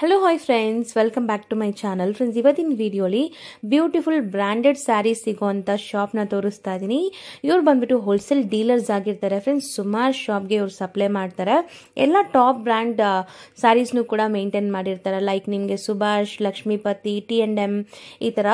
Hello hi friends welcome back to my channel friends ಇವತ್ತಿನ ವಿಡಿಯೋಲಿ beautiful branded sarees ಸಿಗೋವಂಥ ಶಾಪ್ನ ತೋರಿಸ್ತಾ ಇದ್ದೀನಿ ಇವ್ರು ಬಂದ್ಬಿಟ್ಟು ಹೋಲ್ಸೇಲ್ ಡೀಲರ್ಸ್ ಆಗಿರ್ತಾರೆ. ಫ್ರೆಂಡ್ಸ್ ಸುಮಾರು ಶಾಪ್ಗೆ ಇವ್ರು ಸಪ್ಲೈ ಮಾಡ್ತಾರೆ. ಎಲ್ಲ ಟಾಪ್ ಬ್ರ್ಯಾಂಡ್ ಸ್ಯಾರೀಸ್ನು ಕೂಡ ಮೇಂಟೈನ್ ಮಾಡಿರ್ತಾರೆ. ಲೈಕ್ ನಿಮಗೆ Subhash, Lakshmipati T and M ಈ ಥರ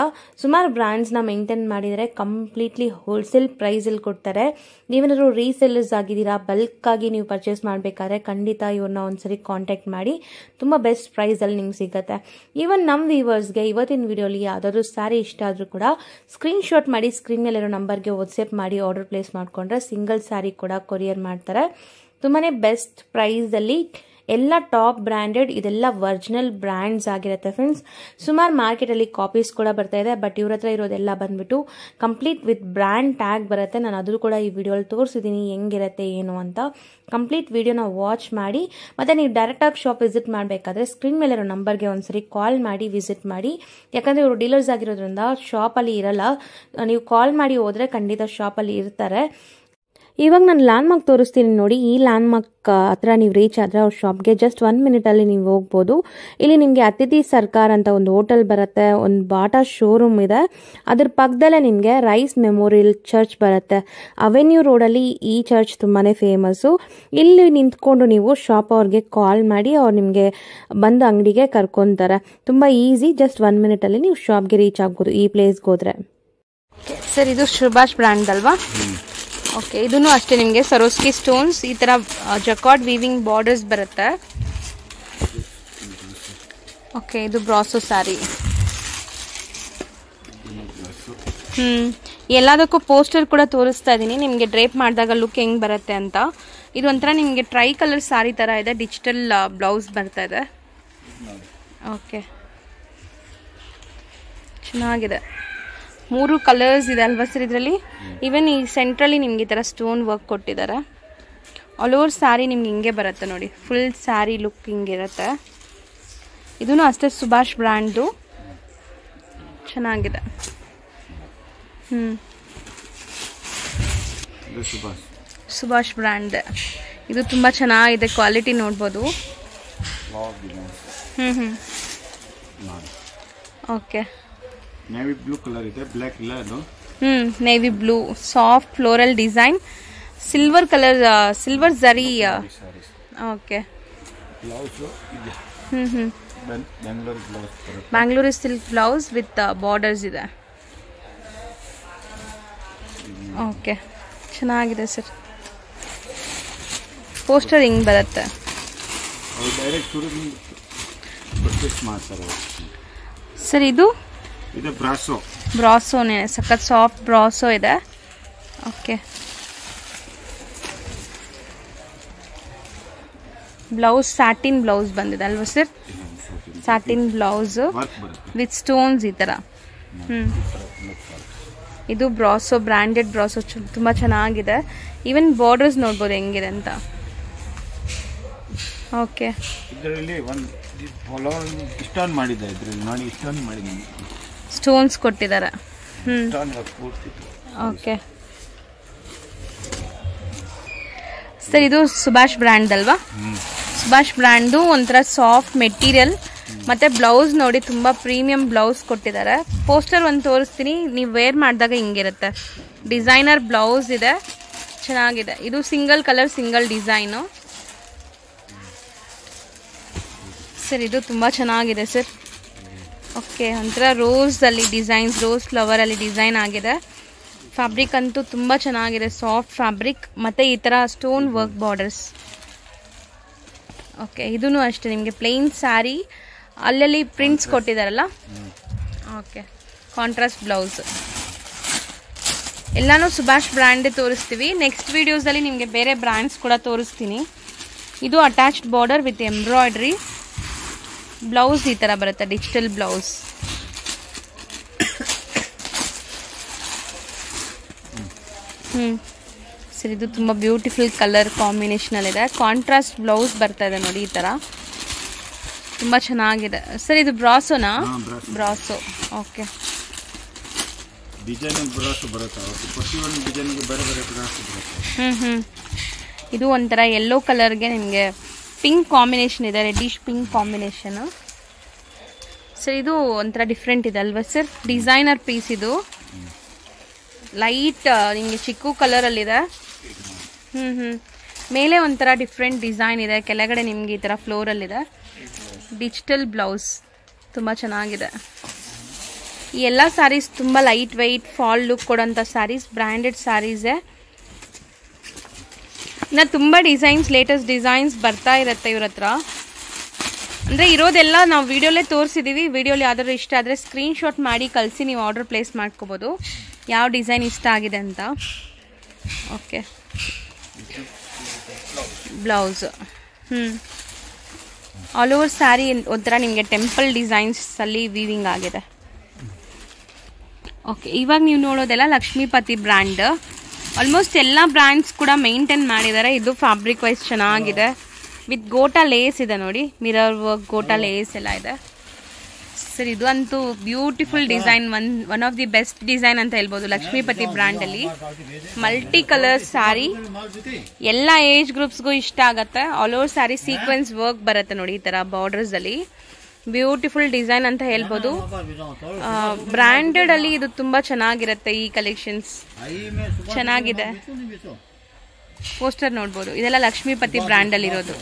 ಸುಮಾರು ಬ್ರ್ಯಾಂಡ್ಸ್ನ ಮೇಂಟೈನ್ ಮಾಡಿದರೆ ಕಂಪ್ಲೀಟ್ಲಿ ಹೋಲ್ಸೇಲ್ ಪ್ರೈಸಲ್ಲಿ ಕೊಡ್ತಾರೆ. ನೀವೇನಾದ್ರು ರೀಸೆಲ್ಲರ್ಸ್ ಆಗಿದ್ದೀರಾ ಬಲ್ಕ್ ಆಗಿ ನೀವು ಪರ್ಚೇಸ್ ಮಾಡಬೇಕಾದ್ರೆ ಖಂಡಿತ ಇವ್ರನ್ನ ಒಂದ್ಸರಿ ಕಾಂಟ್ಯಾಕ್ಟ್ ಮಾಡಿ. ತುಂಬ ಬೆಸ್ಟ್ ಪ್ರೈಸಲ್ಲಿ ನಿಮ್ಗೆ ಸಿಗುತ್ತೆ. ಈವನ್ ನಮ್ಮ ವ್ಯೂವರ್ಸ್ಗೆ ಇವತ್ತಿನ ವಿಡಿಯೋಲಿ ಯಾವುದಾದ್ರೂ ಸ್ಯಾರಿ ಇಷ್ಟ ಆದರೂ ಕೂಡ ಸ್ಕ್ರೀನ್ಶಾಟ್ ಮಾಡಿ ಸ್ಕ್ರೀನ್ ನಂಬರ್ಗೆ ವಾಟ್ಸಪ್ ಮಾಡಿ ಆರ್ಡರ್ ಪ್ಲೇಸ್ ಮಾಡಿಕೊಂಡ್ರೆ ಸಿಂಗಲ್ ಸ್ಯಾರಿ ಕೂಡ ಕೊರಿಯರ್ ಮಾಡ್ತಾರೆ. ತುಂಬಾ ಬೆಸ್ಟ್ ಪ್ರೈಸಲ್ಲಿ ಎಲ್ಲ ಟಾಪ್ ಬ್ರ್ಯಾಂಡೆಡ್, ಇದೆಲ್ಲ ವರ್ಜಿನಲ್ ಬ್ರ್ಯಾಂಡ್ಸ್ ಆಗಿರುತ್ತೆ ಫ್ರೆಂಡ್ಸ್ ಸುಮಾರು ಮಾರ್ಕೆಟಲ್ಲಿ ಕಾಪೀಸ್ ಕೂಡ ಬರ್ತಾ ಇದೆ ಬಟ್ ಇವ್ರ ಹತ್ರ ಇರೋದೆಲ್ಲ ಬಂದ್ಬಿಟ್ಟು ಕಂಪ್ಲೀಟ್ ವಿತ್ ಬ್ರ್ಯಾಂಡ್ ಟ್ಯಾಗ್ ಬರುತ್ತೆ. ನಾನು ಅದ್ರೂ ಕೂಡ ಈ ವಿಡಿಯೋಲಿ ತೋರಿಸಿದ್ದೀನಿ ಹೆಂಗಿರುತ್ತೆ, ಏನು ಅಂತ. ಕಂಪ್ಲೀಟ್ ವಿಡಿಯೋನ ವಾಚ್ ಮಾಡಿ, ಮತ್ತು ನೀವು ಡೈರೆಕ್ಟಾಗಿ ಶಾಪ್ ವಿಸಿಟ್ ಮಾಡಬೇಕಾದ್ರೆ ಸ್ಕ್ರೀನ್ ಮೇಲೆ ಇರೋ ನಂಬರ್ಗೆ ಒಂದ್ಸರಿ ಕಾಲ್ ಮಾಡಿ ವಿಸಿಟ್ ಮಾಡಿ. ಯಾಕಂದರೆ ಇವರು ಡೀಲರ್ಸ್ ಆಗಿರೋದ್ರಿಂದ ಶಾಪಲ್ಲಿ ಇರಲ್ಲ. ನೀವು ಕಾಲ್ ಮಾಡಿ ಹೋದರೆ ಖಂಡಿತ ಶಾಪಲ್ಲಿ ಇರ್ತಾರೆ. ಇವಾಗ ನಾನು ಲ್ಯಾಂಡ್ ಮಾರ್ಕ್ ತೋರಿಸ್ತೀನಿ ನೋಡಿ. ಈ ಲ್ಯಾಂಡ್ ಮಾರ್ಕ್ ಹತ್ರ ನೀವು ರೀಚ್ ಆದರೆ ಅವ್ರ ಶಾಪ್ಗೆ ಜಸ್ಟ್ ಒನ್ ಮಿನಿಟಲ್ಲಿ ನೀವು ಹೋಗ್ಬೋದು. ಇಲ್ಲಿ ನಿಮಗೆ ಅತಿಥಿ ಸರ್ಕಾರ ಅಂತ ಒಂದು ಹೋಟೆಲ್ ಬರುತ್ತೆ ಒಂದು ಬಾಟಾ ಶೋರೂಮ್ ಇದೆ. ಅದ್ರ ಪಕ್ಕದಲ್ಲೇ ನಿಮಗೆ ರೈಸ್ ಮೆಮೋರಿಯಲ್ ಚರ್ಚ್ ಬರುತ್ತೆ. ಅವೆನ್ಯೂ ರೋಡಲ್ಲಿ ಈ ಚರ್ಚ್ ತುಂಬಾ ಫೇಮಸ್ಸು ಇಲ್ಲಿ ನಿಂತ್ಕೊಂಡು ನೀವು ಶಾಪ್ ಅವ್ರಿಗೆ ಕಾಲ್ ಮಾಡಿ ಅವ್ರು ನಿಮಗೆ ಬಂದು ಅಂಗಡಿಗೆ ಕರ್ಕೊತಾರೆ. ತುಂಬ ಈಸಿ ಜಸ್ಟ್ ಒನ್ ಮಿನಿಟಲ್ಲಿ ನೀವು ಶಾಪ್ಗೆ ರೀಚ್ ಆಗ್ಬೋದು ಈ ಪ್ಲೇಸ್ಗೆ ಹೋದರೆ. ಸರ್ ಇದು ಸುಭಾಷ್ ಬ್ರ್ಯಾಂಡ್ ಅಲ್ವಾ? ಓಕೆ ಇದನ್ನು ಅಷ್ಟೇ ನಿಮಗೆ ಸರೋಸ್ಕಿ ಸ್ಟೋನ್ಸ್ ಈ ಥರ ಜಕಾರ್ಡ್ ವೀವಿಂಗ್ ಬಾರ್ಡರ್ಸ್ ಬರುತ್ತೆ. ಓಕೆ ಇದು ಬ್ರಾಸೋ ಸ್ಯಾರಿ ಹ್ಞೂ ಎಲ್ಲದಕ್ಕೂ ಪೋಸ್ಟರ್ ಕೂಡ ತೋರಿಸ್ತಾ ಇದ್ದೀನಿ ನಿಮಗೆ ಡ್ರೇಪ್ ಮಾಡಿದಾಗ ಲುಕ್ ಹೆಂಗೆ ಬರುತ್ತೆ ಅಂತ. ಇದು ಒಂಥರ ನಿಮಗೆ ಟ್ರೈ ಕಲರ್ ಸ್ಯಾರಿ ಥರ ಇದೆ ಡಿಜಿಟಲ್ ಬ್ಲೌಸ್ ಬರ್ತಾ ಇದೆ. ಓಕೆ ಚೆನ್ನಾಗಿದೆ. ಮೂರು ಕಲರ್ಸ್ ಇದೆ ಅಲ್ವಾ ಸರ್ ಇದರಲ್ಲಿ? ಈವನ್ ಈ ಸೆಂಟ್ರಲ್ಲಿ ನಿಮ್ಗೆ ಈ ಥರ ಸ್ಟೋನ್ ವರ್ಕ್ ಕೊಟ್ಟಿದ್ದಾರೆ ಆಲ್ ಓವರ್ ಸ್ಯಾರಿ ನಿಮ್ಗೆ ಹಿಂಗೆ ಬರುತ್ತೆ ನೋಡಿ. ಫುಲ್ ಸ್ಯಾರಿ ಲುಕ್ ಹಿಂಗಿರುತ್ತೆ ಇದೂ ಅಷ್ಟೇ ಸುಭಾಷ್ ಬ್ರ್ಯಾಂಡು ಚೆನ್ನಾಗಿದೆ. ಹ್ಞೂ ಸುಭಾಷ್. ಬ್ರ್ಯಾಂಡ್ ಇದು ತುಂಬ ಚೆನ್ನಾಗಿದೆ ಕ್ವಾಲಿಟಿ ನೋಡ್ಬೋದು. ಹ್ಞೂ ಹ್ಞೂ ಓಕೆ ನೇವಿ ಬ್ಲೂ ಕಲರ್ ಇದೆ ಬ್ಲ್ಯಾಕ್ ಇಲ್ಲ ಅದು? ಹ್ಮ್ navy blue soft floral design silver colour silver zari okay ಹ್ಞೂ ಹ್ಞೂ Bangalore silk blouse with borders ಇದೆ. ಓಕೆ ಚೆನ್ನಾಗಿದೆ ಸರ್ ಪೋಸ್ಟರ್ ಹಿಂಗೆ ಬರುತ್ತೆ? ಸರ್ ಇದು? ಇದು ಬ್ರಾಸೋ. ಬ್ರಾಸೋನೇ ಸಖತ್ ಸಾಫ್ಟ್ ಬ್ರಾಸೋ ಇದೆ. ಓಕೆ ಬ್ಲೌಸ್ ಸ್ಯಾಟಿನ್ ಬ್ಲೌಸ್ ಬಂದಿದೆ ಅಲ್ವಾ sir satin blouse with stones ಈ ಥರ ಹ್ಞೂ ಇದು ಬ್ರಾಸೋ ಬ್ರ್ಯಾಂಡೆಡ್ ಬ್ರಾಸೋ ತುಂಬ ಚೆನ್ನಾಗಿದೆ. ಈವನ್ ಬಾರ್ಡರ್ಸ್ ನೋಡ್ಬೋದು ಹೆಂಗಿದೆ ಅಂತ. ಓಕೆ ಇದರಲ್ಲಿ ಒಂದು ಇಷ್ಟೊಂದು ಮಾಡಿದ್ದಾರೆ ಇದರಲ್ಲಿ. ನೋಡಿ ಇಷ್ಟೊಂದು ಮಾಡಿದ್ದೀನಿ. ಸ್ಟೋನ್ಸ್ ಕೊಟ್ಟಿದ್ದಾರೆ ಓಕೆ ಸರ್ ಇದು ಸುಭಾಷ್ ಬ್ರ್ಯಾಂಡ್ ಅಲ್ವಾ? ಸುಭಾಷ್ ಬ್ರ್ಯಾಂಡ್ದು ಒಂಥರ ಸಾಫ್ಟ್ ಮೆಟೀರಿಯಲ್ ಮತ್ತೆ ಬ್ಲೌಸ್ ನೋಡಿ ತುಂಬ ಪ್ರೀಮಿಯಂ ಬ್ಲೌಸ್ ಕೊಟ್ಟಿದ್ದಾರೆ ಪೋಸ್ಟರ್ ಒಂದು ತೋರಿಸ್ತೀನಿ ನೀವು ವೇರ್ ಮಾಡಿದಾಗ ಹಿಂಗಿರುತ್ತೆ. ಡಿಸೈನರ್ ಬ್ಲೌಸ್ ಇದೆ ಚೆನ್ನಾಗಿದೆ. ಇದು single colour single design sir ಇದು ತುಂಬ ಚೆನ್ನಾಗಿದೆ ಸರ್. ಓಕೆ ಒಂಥರ ರೋಸಲ್ಲಿ ಡಿಸೈನ್ಸ್ ರೋಸ್ ಫ್ಲವರಲ್ಲಿ ಡಿಸೈನ್ ಆಗಿದೆ. ಫ್ಯಾಬ್ರಿಕ್ ಅಂತೂ ತುಂಬ ಚೆನ್ನಾಗಿದೆ ಸಾಫ್ಟ್ ಫ್ಯಾಬ್ರಿಕ್ ಮತ್ತು ಈ ಥರ ಸ್ಟೋನ್ ವರ್ಕ್ ಬಾರ್ಡರ್ಸ್. ಓಕೆ ಇದೂ ಅಷ್ಟೇ ನಿಮಗೆ ಪ್ಲೇನ್ ಸ್ಯಾರಿ ಅಲ್ಲಲ್ಲಿ ಪ್ರಿಂಟ್ಸ್ ಕೊಟ್ಟಿದ್ದಾರಲ್ಲ ಓಕೆ ಕಾಂಟ್ರಾಸ್ಟ್ ಬ್ಲೌಸ್ ಎಲ್ಲನೂ ಸುಭಾಷ್ ಬ್ರ್ಯಾಂಡೇ ತೋರಿಸ್ತೀವಿ. ನೆಕ್ಸ್ಟ್ ವೀಡಿಯೋಸಲ್ಲಿ ನಿಮಗೆ ಬೇರೆ ಬ್ರ್ಯಾಂಡ್ಸ್ ಕೂಡ ತೋರಿಸ್ತೀನಿ. ಇದು attached border with embroidery blouse ಈ ಥರ ಬರುತ್ತೆ ಡಿಜಿಟಲ್ ಬ್ಲೌಸ್ ಹ್ಞೂ ಸರಿ ಇದು ತುಂಬ ಬ್ಯೂಟಿಫುಲ್ ಕಲರ್ ಕಾಂಬಿನೇಷನಲ್ಲಿದೆ ಕಾಂಟ್ರಾಸ್ಟ್ ಬ್ಲೌಸ್ ಬರ್ತಾ ಇದೆ ನೋಡಿ ಈ ಥರ ತುಂಬ ಚೆನ್ನಾಗಿದೆ. ಸರ್ ಇದು ಬ್ರಾಸೋನಾ? ಬ್ರಾಸೋ. ಓಕೆ. ಹ್ಞೂ ಹ್ಞೂ ಇದು ಒಂಥರ ಯೆಲ್ಲೋ ಕಲರ್ಗೆ ನಿಮಗೆ ಪಿಂಕ್ ಕಾಂಬಿನೇಷನ್ ಇದೆ ರೆಡ್ಡಿಶ್ ಪಿಂಕ್ ಕಾಂಬಿನೇಷನ್ ಸರ್ ಇದು ಒಂಥರ ಡಿಫ್ರೆಂಟ್ ಇದೆ ಅಲ್ವಾ ಸರ್ ಡಿಸೈನರ್ ಪೀಸ್ ಇದು. ಲೈಟ್ ನಿಮಗೆ ಚಿಕ್ಕು ಕಲರಲ್ಲಿದೆ ಹ್ಞೂ ಹ್ಞೂ ಮೇಲೆ ಒಂಥರ ಡಿಫ್ರೆಂಟ್ ಡಿಸೈನ್ ಇದೆ. ಕೆಳಗಡೆ ನಿಮಗೆ ಈ ಥರ ಫ್ಲೋರಲ್ಲಿದೆ ಡಿಜಿಟಲ್ ಬ್ಲೌಸ್ ತುಂಬ ಚೆನ್ನಾಗಿದೆ. ಈ ಎಲ್ಲ ಸ್ಯಾರೀಸ್ ತುಂಬ ಲೈಟ್ ವೆಯ್ಟ್ ಫಾಲ್ ಲುಕ್ ಕೊಡೋಂಥ ಸ್ಯಾರೀಸ್ ಬ್ರ್ಯಾಂಡೆಡ್ ಸ್ಯಾರೀಸೇ ಇನ್ನು ತುಂಬ ಡಿಸೈನ್ಸ್ ಲೇಟೆಸ್ಟ್ ಡಿಸೈನ್ಸ್ ಬರ್ತಾ ಇರುತ್ತೆ ಇವ್ರ ಹತ್ರ. ಅಂದರೆ ಇರೋದೆಲ್ಲ ನಾವು ವಿಡಿಯೋಲೇ ತೋರಿಸಿದ್ದೀವಿ ವಿಡಿಯೋಲಿ ಯಾವ್ದಾದ್ರು ಇಷ್ಟ ಆದರೆ ಸ್ಕ್ರೀನ್ಶಾಟ್ ಮಾಡಿ ಕಳಿಸಿ, ನೀವು ಆರ್ಡರ್ ಪ್ಲೇಸ್ ಮಾಡ್ಕೋಬೋದು. ಯಾವ ಡಿಸೈನ್ ಇಷ್ಟ ಆಗಿದೆ ಅಂತ. ಓಕೆ ಬ್ಲೌಸ್ ಹ್ಞೂ ಆಲ್ ಓವರ್ ಸ್ಯಾರಿ ಒಂಥರ ನಿಮಗೆ ಟೆಂಪಲ್ ಡಿಸೈನ್ಸಲ್ಲಿ ವೀವಿಂಗ್ ಆಗಿದೆ. ಓಕೆ ಇವಾಗ ನೀವು ನೋಡೋದೆಲ್ಲ ಲಕ್ಷ್ಮೀಪತಿ ಬ್ರ್ಯಾಂಡ್ ಆಲ್ಮೋಸ್ಟ್ ಎಲ್ಲ ಬ್ರ್ಯಾಂಡ್ಸ್ ಕೂಡ ಮೇಂಟೈನ್ ಮಾಡಿದ್ದಾರೆ. ಇದು ಫ್ಯಾಬ್ರಿಕ್ ವೈಸ್ ಚೆನ್ನಾಗಿದೆ. ವಿತ್ ಗೋಟಾ ಲೇಸ್ ಇದೆ ನೋಡಿ. ಮಿರರ್ ವರ್ಕ್ ಗೋಟಾ ಲೇಸ್ ಎಲ್ಲ ಇದೆ. ಸರ್ ಇದು ಅಂತೂ beautiful design one one of the best design ಅಂತ ಹೇಳ್ಬೋದು ಲಕ್ಷ್ಮೀಪತಿ ಬ್ರ್ಯಾಂಡಲ್ಲಿ ಮಲ್ಟಿ ಕಲರ್ ಸ್ಯಾರಿ ಎಲ್ಲ ಏಜ್ ಗ್ರೂಪ್ಸ್ಗೂ ಇಷ್ಟ ಆಗುತ್ತೆ. All over saree sequence work ಬರುತ್ತೆ ನೋಡಿ ಈ ಥರ ಬಾರ್ಡರ್ಸಲ್ಲಿ ಬ್ಯೂಟಿಫುಲ್ ಡಿಸೈನ್ ಅಂತ ಹೇಳ್ಬೋದು. ಬ್ರ್ಯಾಂಡೆಡ್ ಅಲ್ಲಿ ಇದು ತುಂಬಾ ಚೆನ್ನಾಗಿರುತ್ತೆ ಈ ಕಲೆಕ್ಷನ್ಸ್. ಚೆನ್ನಾಗಿದೆ. ಪೋಸ್ಟರ್ ನೋಡ್ಬೋದು. ಇದೆಲ್ಲ ಲಕ್ಷ್ಮೀಪತಿ ಬ್ರ್ಯಾಂಡ್ ಅಲ್ಲಿ ಇರೋದು.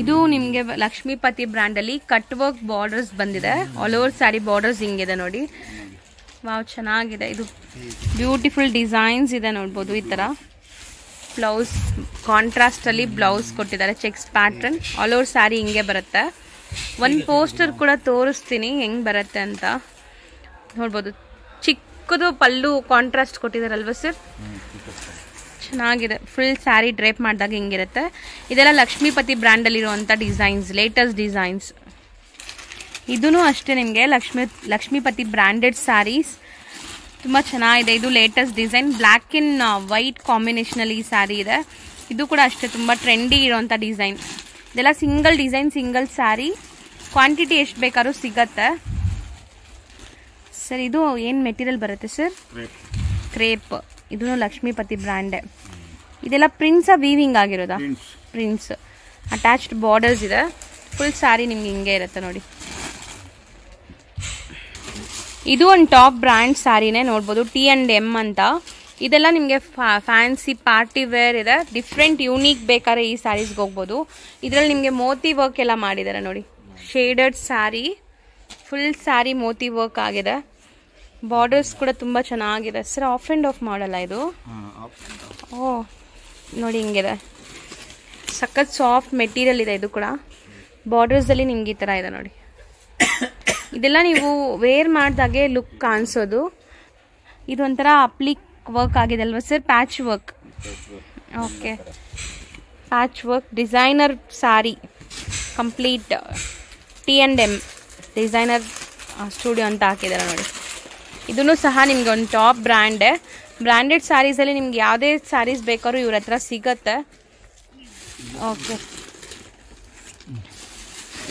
ಇದು ನಿಮಗೆ ಲಕ್ಷ್ಮೀಪತಿ ಬ್ರ್ಯಾಂಡ್ ಅಲ್ಲಿ ಕಟ್ ವರ್ಕ್ ಬಾರ್ಡರ್ಸ್ ಬಂದಿದೆ. ಆಲ್ ಓವರ್ ಸ್ಯಾರಿ ಬಾರ್ಡರ್ಸ್ ಹಿಂಗಿದೆ ನೋಡಿ. ವಾವ್, ಚೆನ್ನಾಗಿದೆ. ಇದು ಬ್ಯೂಟಿಫುಲ್ ಡಿಸೈನ್ಸ್ ಇದೆ ನೋಡ್ಬೋದು ಈ ತರ. ಬ್ಲೌಸ್ ಕಾಂಟ್ರಾಸ್ಟ್ ಅಲ್ಲಿ ಬ್ಲೌಸ್ ಕೊಟ್ಟಿದ್ದಾರೆ. Checks pattern. All over saree ಹಿಂಗೆ ಬರುತ್ತೆ. ಒಂದು ಪೋಸ್ಟರ್ ಕೂಡ ತೋರಿಸ್ತೀನಿ, ಹೆಂಗೆ ಬರುತ್ತೆ ಅಂತ. ನೋಡ್ಬೋದು. ಚಿಕ್ಕದು ಪಲ್ಲು ಕಾಂಟ್ರಾಸ್ಟ್ ಕೊಟ್ಟಿದಾರಲ್ವ ಸರ್ ಚೆನ್ನಾಗಿದೆ. ಫುಲ್ ಸ್ಯಾರಿ ಡ್ರೇಪ್ ಮಾಡಿದಾಗ ಹಿಂಗಿರುತ್ತೆ. ಇದೆಲ್ಲ ಲಕ್ಷ್ಮೀಪತಿ ಬ್ರ್ಯಾಂಡಲ್ಲಿರುವಂಥ ಡಿಸೈನ್ಸ್ ಲೇಟೆಸ್ಟ್ ಡಿಸೈನ್ಸ್ ಇದೂ ಅಷ್ಟೇ ನಿಮಗೆ, ಲಕ್ಷ್ಮೀ, ಲಕ್ಷ್ಮೀಪತಿ ಬ್ರ್ಯಾಂಡೆಡ್ ಸ್ಯಾರೀಸ್ ತುಂಬ ಚೆನ್ನಾಗಿದೆ. ಇದು latest design black in white ಕಾಂಬಿನೇಷನಲ್ಲಿ ಈ ಸ್ಯಾರಿ ಇದೆ. ಇದು ಕೂಡ ಅಷ್ಟೇ, ತುಂಬ ಟ್ರೆಂಡಿ ಇರೋವಂಥ ಡಿಸೈನ್ ಇದೆಲ್ಲ single design single saree. Quantity ಎಷ್ಟು ಬೇಕಾದ್ರೂ ಸಿಗತ್ತೆ. ಸರ್ ಇದು ಏನು ಮೆಟೀರಿಯಲ್ ಬರುತ್ತೆ ಸರ್? ಕ್ರೇಪ್. ಇದೂ ಲಕ್ಷ್ಮೀಪತಿ ಬ್ರ್ಯಾಂಡೆ. ಇದೆಲ್ಲ ಪ್ರಿಂಟ್ಸ ವೀವಿಂಗ್ ಆಗಿರೋದಾ? ಪ್ರಿಂಟ್ಸ್ ಅಟ್ಯಾಚ್ಡ್ ಬಾರ್ಡರ್ಸ್ ಇದೆ. ಫುಲ್ ಸ್ಯಾರಿ ನಿಮ್ಗೆ ಹಿಂಗೆ ಇರುತ್ತೆ ನೋಡಿ. ಇದು ಒಂದು ಟಾಪ್ ಬ್ರ್ಯಾಂಡ್ ಸ್ಯಾರಿನೇ ನೋಡ್ಬೋದು. ಟಿ ಆ್ಯಂಡ್ ಎಂ ಅಂತ. ಇದೆಲ್ಲ ನಿಮಗೆ ಫ್ಯಾನ್ಸಿ ಪಾರ್ಟಿ ವೇರ್ ಇದೆ. ಡಿಫ್ರೆಂಟ್ ಯೂನಿಕ್ ಬೇಕಾದ್ರೆ ಈ ಸ್ಯಾರೀಸ್ಗೆ ಹೋಗ್ಬೋದು. ಇದರಲ್ಲಿ ನಿಮಗೆ ಮೋತಿ ವರ್ಕ್ ಎಲ್ಲ ಮಾಡಿದ್ದಾರೆ ನೋಡಿ. ಶೇಡೆಡ್ ಸ್ಯಾರಿ ಫುಲ್ ಸ್ಯಾರಿ ಮೋತಿ ವರ್ಕ್ ಆಗಿದೆ. ಬಾರ್ಡರ್ಸ್ ಕೂಡ ತುಂಬ ಚೆನ್ನಾಗಿದೆ. ಸರ್ ಆಫ್ ಆ್ಯಂಡ್ ಆಫ್ ಮಾಡಲ್ಲ ಇದು? ಓ ನೋಡಿ ಹಿಂಗಿದೆ. ಸಖತ್ ಸಾಫ್ಟ್ ಮೆಟೀರಿಯಲ್ ಇದೆ ಇದು ಕೂಡ. ಬಾರ್ಡರ್ಸಲ್ಲಿ ನಿಮ್ಗೆ ಈ ಥರ ಇದೆ ನೋಡಿ. ಇದೆಲ್ಲ ನೀವು ವೇರ್ ಮಾಡಿದಾಗೆ ಲುಕ್ ಕಾಣಿಸೋದು. ಇದೊಂಥರ ಅಪ್ಲಿಕ್ ವರ್ಕ್ ಆಗಿದೆ ಅಲ್ವಾ sir? Patch work okay patch work designer saree complete T and M designer studio ಅಂತ ಹಾಕಿದ್ದಾರೆ ನೋಡಿ. ಇದೂ ಸಹ ನಿಮ್ಗೆ ಒಂದು ಟಾಪ್ ಬ್ರ್ಯಾಂಡ್ ಬ್ರ್ಯಾಂಡೆಡ್ ಸ್ಯಾರೀಸಲ್ಲಿ ನಿಮ್ಗೆ ಯಾವುದೇ ಸ್ಯಾರೀಸ್ ಬೇಕಾದ್ರೂ ಇವ್ರ ಹತ್ರ ಸಿಗತ್ತೆ. ಓಕೆ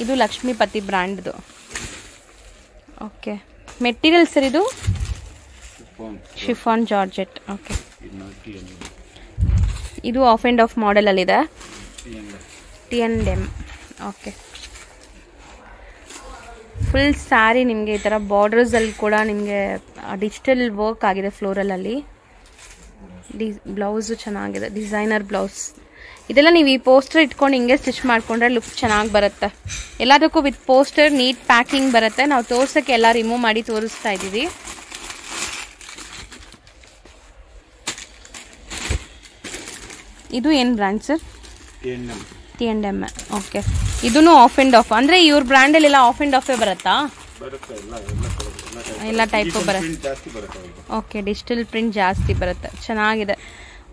ಇದು ಲಕ್ಷ್ಮೀಪತಿ ಬ್ರ್ಯಾಂಡ್ದು ಓಕೆ ಮೆಟೀರಿಯಲ್ ಸರ್ ಇದು? ಶಿಫಾನ್ ಜಾರ್ಜೆಟ್ ಓಕೆ ಇದು of and of ಮಾಡೆಲಲ್ಲಿದೆ T and M okay full saree ನಿಮಗೆ ಈ ಥರ ಬಾರ್ಡರ್ಸಲ್ಲಿ ಕೂಡ ನಿಮಗೆ ಡಿಜಿಟಲ್ ವರ್ಕ್ ಆಗಿದೆ ಫ್ಲೋರಲಲ್ಲಿ ಡಿ ಬ್ಲೌಸು ಚೆನ್ನಾಗಿದೆ ಡಿಸೈನರ್ ಬ್ಲೌಸ್ ಇದೆಲ್ಲ ನೀವು ಈ ಪೋಸ್ಟರ್ ಇಟ್ಕೊಂಡು ಹಿಂಗೆ ಸ್ಟಿಚ್ ಮಾಡಿಕೊಂಡ್ರೆ ಲುಕ್ ಚೆನ್ನಾಗಿ ಬರುತ್ತೆ. ಎಲ್ಲದಕ್ಕೂ ವಿತ್ ಪೋಸ್ಟರ್ ನೀಟ್ ಪ್ಯಾಕಿಂಗ್ ಬರುತ್ತೆ. ನಾವು ತೋರ್ಸೋಕ್ಕೆ ಎಲ್ಲ ರಿಮೂವ್ ಮಾಡಿ ತೋರಿಸ್ತಾ ಇದ್ದೀವಿ. ಇದು ಏನು brand sir T and M okay ಇದೂ ಆಫ್ ಆ್ಯಂಡ್ ಆಫ್ ಅಂದರೆ ಇವ್ರ ಬ್ರ್ಯಾಂಡಲ್ಲೆಲ್ಲ ಆಫ್ ಆ್ಯಂಡ್ ಆಫೇ ಬರುತ್ತಾ? ಎಲ್ಲ ಟೈಪು ಬರುತ್ತೆ. ಓಕೆ ಡಿಜಿಟಲ್ ಪ್ರಿಂಟ್ ಜಾಸ್ತಿ ಬರುತ್ತೆ ಚೆನ್ನಾಗಿದೆ.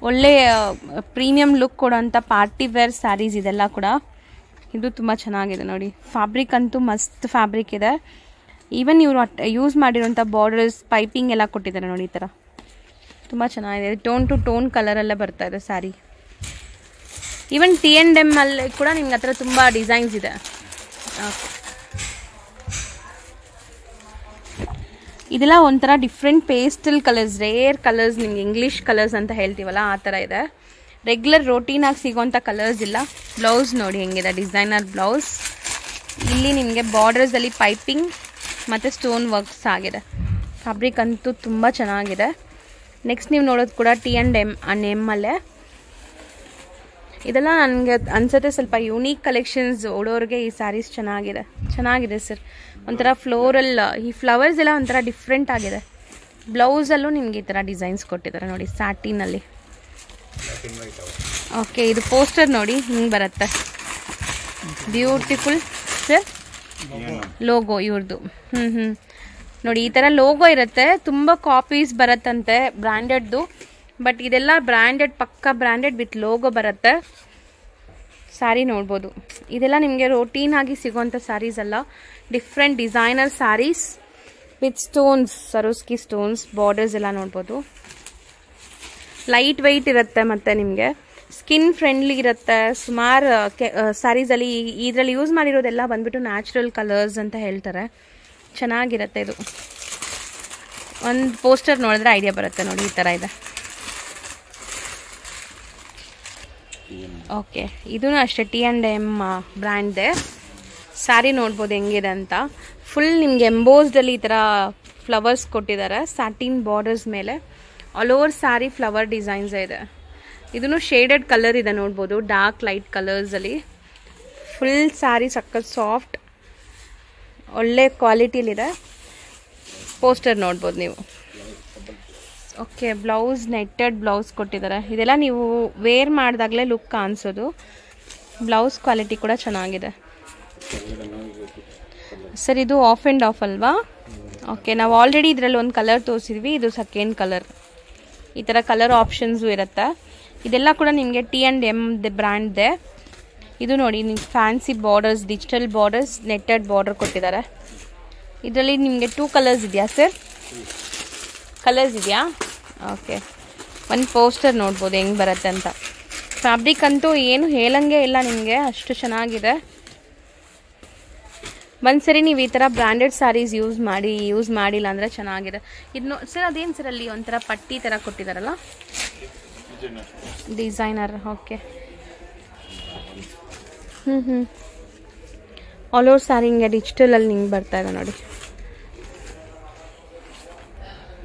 ಒಳ್ಳೆ ಪ್ರೀಮಿಯಂ ಲುಕ್ ಕೊಡೋಂಥ ಪಾರ್ಟಿ ವೇರ್ ಸ್ಯಾರೀಸ್ ಇದೆಲ್ಲ ಕೂಡ ಇದು ತುಂಬ ಚೆನ್ನಾಗಿದೆ ನೋಡಿ. ಫ್ಯಾಬ್ರಿಕ್ ಅಂತೂ ಮಸ್ತ್ ಫ್ಯಾಬ್ರಿಕ್ ಇದೆ. ಈವನ್ ಇವರು ಯೂಸ್ ಮಾಡಿರೋಂಥ ಬಾರ್ಡರ್ಸ್ ಪೈಪಿಂಗ್ ಎಲ್ಲ ಕೊಟ್ಟಿದ್ದಾರೆ ನೋಡಿ ಈ ಥರ. ತುಂಬ ಚೆನ್ನಾಗಿದೆ. ಟೋನ್ ಟು ಟೋನ್ ಕಲರಲ್ಲೇ ಬರ್ತಾ ಇದೆ sari even T N M ಅಲ್ಲಿ ಕೂಡ ನಿಮ್ಗೆ ಹತ್ರ ತುಂಬ ಡಿಸೈನ್ಸ್ ಇದೆ. ಇದೆಲ್ಲ ಒಂಥರ different pastel colours rare colours ನಿಮ್ಗೆ ಇಂಗ್ಲೀಷ್ ಕಲರ್ಸ್ ಅಂತ ಹೇಳ್ತೀವಲ್ಲ, ಆ ಥರ ಇದೆ. ರೆಗ್ಯುಲರ್ ರೋಟೀನಾಗಿ ಸಿಗೋಂಥ ಕಲರ್ಸ್ ಇಲ್ಲ. ಬ್ಲೌಸ್ ನೋಡಿ ಹೆಂಗಿದೆ ಡಿಸೈನರ್ ಬ್ಲೌಸ್ ಇಲ್ಲಿ ನಿಮಗೆ ಬಾರ್ಡರ್ಸಲ್ಲಿ ಪೈಪಿಂಗ್ ಮತ್ತು ಸ್ಟೋನ್ ವರ್ಕ್ಸ್ ಆಗಿದೆ. ಫ್ಯಾಬ್ರಿಕ್ ಅಂತೂ ತುಂಬ ಚೆನ್ನಾಗಿದೆ. ನೆಕ್ಸ್ಟ್ ನೀವು ನೋಡೋದು ಕೂಡ ಟಿ ಆ್ಯಂಡ್ ಎಂ ಅನ್ ಎಮ್ಮಲ್ಲೇ ಇದೆಲ್ಲ ನನಗೆ ಅನ್ಸುತ್ತೆ ಸ್ವಲ್ಪ ಯುನೀಕ್ ಕಲೆಕ್ಷನ್ಸ್ ಓಡೋರಿಗೆ ಈ ಸ್ಯಾರೀಸ್ ಚೆನ್ನಾಗಿದೆ. ಚೆನ್ನಾಗಿದೆ ಸರ್ ಒಂಥರ ಫ್ಲೋರಲ್ ಈ ಫ್ಲವರ್ಸ್ ಎಲ್ಲ ಒಂಥರ ಡಿಫ್ರೆಂಟ್ ಆಗಿದೆ. ಬ್ಲೌಸಲ್ಲೂ ನಿಮಗೆ ಈ ಥರ ಡಿಸೈನ್ಸ್ ಕೊಟ್ಟಿದ್ದಾರೆ ನೋಡಿ ಸ್ಯಾಟಿನಲ್ಲಿ ಓಕೆ ಇದು ಪೋಸ್ಟರ್ ನೋಡಿ, ಹಿಂಗೆ ಬರುತ್ತೆ. ಬ್ಯೂಟಿಫುಲ್ ಸರ್ ಲೋಗೋ ಇವ್ರದ್ದು ಹ್ಞೂ ಹ್ಞೂ ನೋಡಿ, ಈ ಥರ ಲೋಗೋ ಇರುತ್ತೆ. ತುಂಬ ಕಾಪೀಸ್ ಬರುತ್ತಂತೆ ಬ್ರ್ಯಾಂಡೆಡ್ದು ಬಟ್ ಇದೆಲ್ಲ ಬ್ರ್ಯಾಂಡೆಡ್, ಪಕ್ಕ ಬ್ರ್ಯಾಂಡೆಡ್ ವಿತ್ ಲೋಗೋ ಬರುತ್ತೆ. ಸ್ಯಾರಿ ನೋಡ್ಬೋದು. ಇದೆಲ್ಲ ನಿಮಗೆ ರೋಟೀನ್ ಆಗಿ ಸಿಗೋಂಥ ಸ್ಯಾರೀಸ್ ಅಲ್ಲ. Different designer sarees with stones Swarovski stones borders ಎಲ್ಲ ನೋಡ್ಬೋದು. ಲೈಟ್ ವೆಯ್ಟ್ ಇರುತ್ತೆ ಮತ್ತೆ ನಿಮಗೆ. ಸ್ಕಿನ್ ಫ್ರೆಂಡ್ಲಿ ಇರುತ್ತೆ. ಸುಮಾರು ಸ್ಯಾರೀಸಲ್ಲಿ ಇದರಲ್ಲಿ ಯೂಸ್ ಮಾಡಿರೋದೆಲ್ಲ ಬಂದ್ಬಿಟ್ಟು ನ್ಯಾಚುರಲ್ ಕಲರ್ಸ್ ಅಂತ ಹೇಳ್ತಾರೆ. ಚೆನ್ನಾಗಿರುತ್ತೆ ಇದು. ಒಂದು ಪೋಸ್ಟರ್ ನೋಡಿದ್ರೆ ಐಡಿಯಾ ಬರುತ್ತೆ ನೋಡಿ, ಈ ಥರ ಇದೆ. ಓಕೆ ಇದೂ ಅಷ್ಟೇ ಟಿ ಆ್ಯಂಡ್ ಎಂ ಬ್ರ್ಯಾಂಡ್ದೆ ಸ್ಯಾರಿ ನೋಡ್ಬೋದು ಹೆಂಗಿದೆ ಅಂತ. ಫುಲ್ ನಿಮ್ಗೆ ಎಂಬೋಸ್ಡಲ್ಲಿ ಈ ಥರ ಫ್ಲವರ್ಸ್ ಕೊಟ್ಟಿದ್ದಾರೆ. ಸ್ಯಾಟಿನ್ ಬಾರ್ಡರ್ಸ್ ಮೇಲೆ. All over saree flower designs ಇದೆ. ಇದೂ ಶೇಡೆಡ್ ಕಲರ್ ಇದೆ ನೋಡ್ಬೋದು ಡಾರ್ಕ್ ಲೈಟ್ ಕಲರ್ಸಲ್ಲಿ ಫುಲ್ ಸ್ಯಾರಿ ಸಖತ್ ಸಾಫ್ಟ್ ಒಳ್ಳೆ ಕ್ವಾಲಿಟಿಲಿದೆ ಪೋಸ್ಟರ್ ನೋಡ್ಬೋದು ನೀವು. ಓಕೆ ಬ್ಲೌಸ್ ನೆಟ್ಟೆಡ್ ಬ್ಲೌಸ್ ಕೊಟ್ಟಿದ್ದಾರೆ. ಇದೆಲ್ಲ ನೀವು ವೇರ್ ಮಾಡಿದಾಗಲೇ ಲುಕ್ ಕಾಣಿಸೋದು. ಬ್ಲೌಸ್ ಕ್ವಾಲಿಟಿ ಕೂಡ ಚೆನ್ನಾಗಿದೆ. ಸರ್, ಇದು ಆಫ್ ಆ್ಯಂಡ್ ಆಫ್ ಅಲ್ವಾ? ಓಕೆ, ನಾವು ಆಲ್ರೆಡಿ ಇದರಲ್ಲಿ ಒಂದು ಕಲರ್ ತೋರಿಸಿದ್ವಿ, ಇದು ಸೆಕೆಂಡ್ ಕಲರ್ ಈ ಥರ ಕಲರ್ ಆಪ್ಷನ್ಸು ಇರುತ್ತೆ. ಇದೆಲ್ಲ ಕೂಡ ನಿಮಗೆ ಟಿ ಆ್ಯಂಡ್ ಎಂ ದ ಬ್ರ್ಯಾಂಡ್ದೆ ಇದು ನೋಡಿ ನಿಮ್ಗೆ fancy borders digital borders netted border ಕೊಟ್ಟಿದ್ದಾರೆ. ಇದರಲ್ಲಿ ನಿಮಗೆ ಟೂ ಕಲರ್ಸ್ ಇದೆಯಾ ಸರ್ ಕಲರ್ಸ್ ಇದೆಯಾ? ಓಕೆ ಒಂದು ಪೋಸ್ಟರ್ ನೋಡ್ಬೋದು, ಹೆಂಗೆ ಬರುತ್ತೆ ಅಂತ. ಫ್ಯಾಬ್ರಿಕ್ ಅಂತೂ ಏನು ಹೇಳಂಗೆ ಇಲ್ಲ ನಿಮಗೆ, ಅಷ್ಟು ಚೆನ್ನಾಗಿದೆ. ಒಂದ್ಸರಿ ನೀವು ಈ ಥರ ಬ್ರ್ಯಾಂಡೆಡ್ ಸ್ಯಾರೀಸ್ ಯೂಸ್ ಮಾಡಿ ಯೂಸ್ ಮಾಡಿಲ್ಲ ಅಂದರೆ ಚೆನ್ನಾಗಿದೆ. ಇದು ಸರ್ ಅದೇನು ಸರ್ ಅಲ್ಲಿ ಒಂಥರ ಪಟ್ಟಿ ಥರ ಕೊಟ್ಟಿದ್ದಾರಲ್ಲ ಡಿಸೈನರ್ ಓಕೆ ಹ್ಞೂ ಹ್ಞೂ ಆಲ್ ಓವರ್ ಸ್ಯಾರಿ ಹಿಂಗೆ ಡಿಜಿಟಲಲ್ಲಿ ನಿಂಗೆ ಬರ್ತಾ ಇದೆ ನೋಡಿ.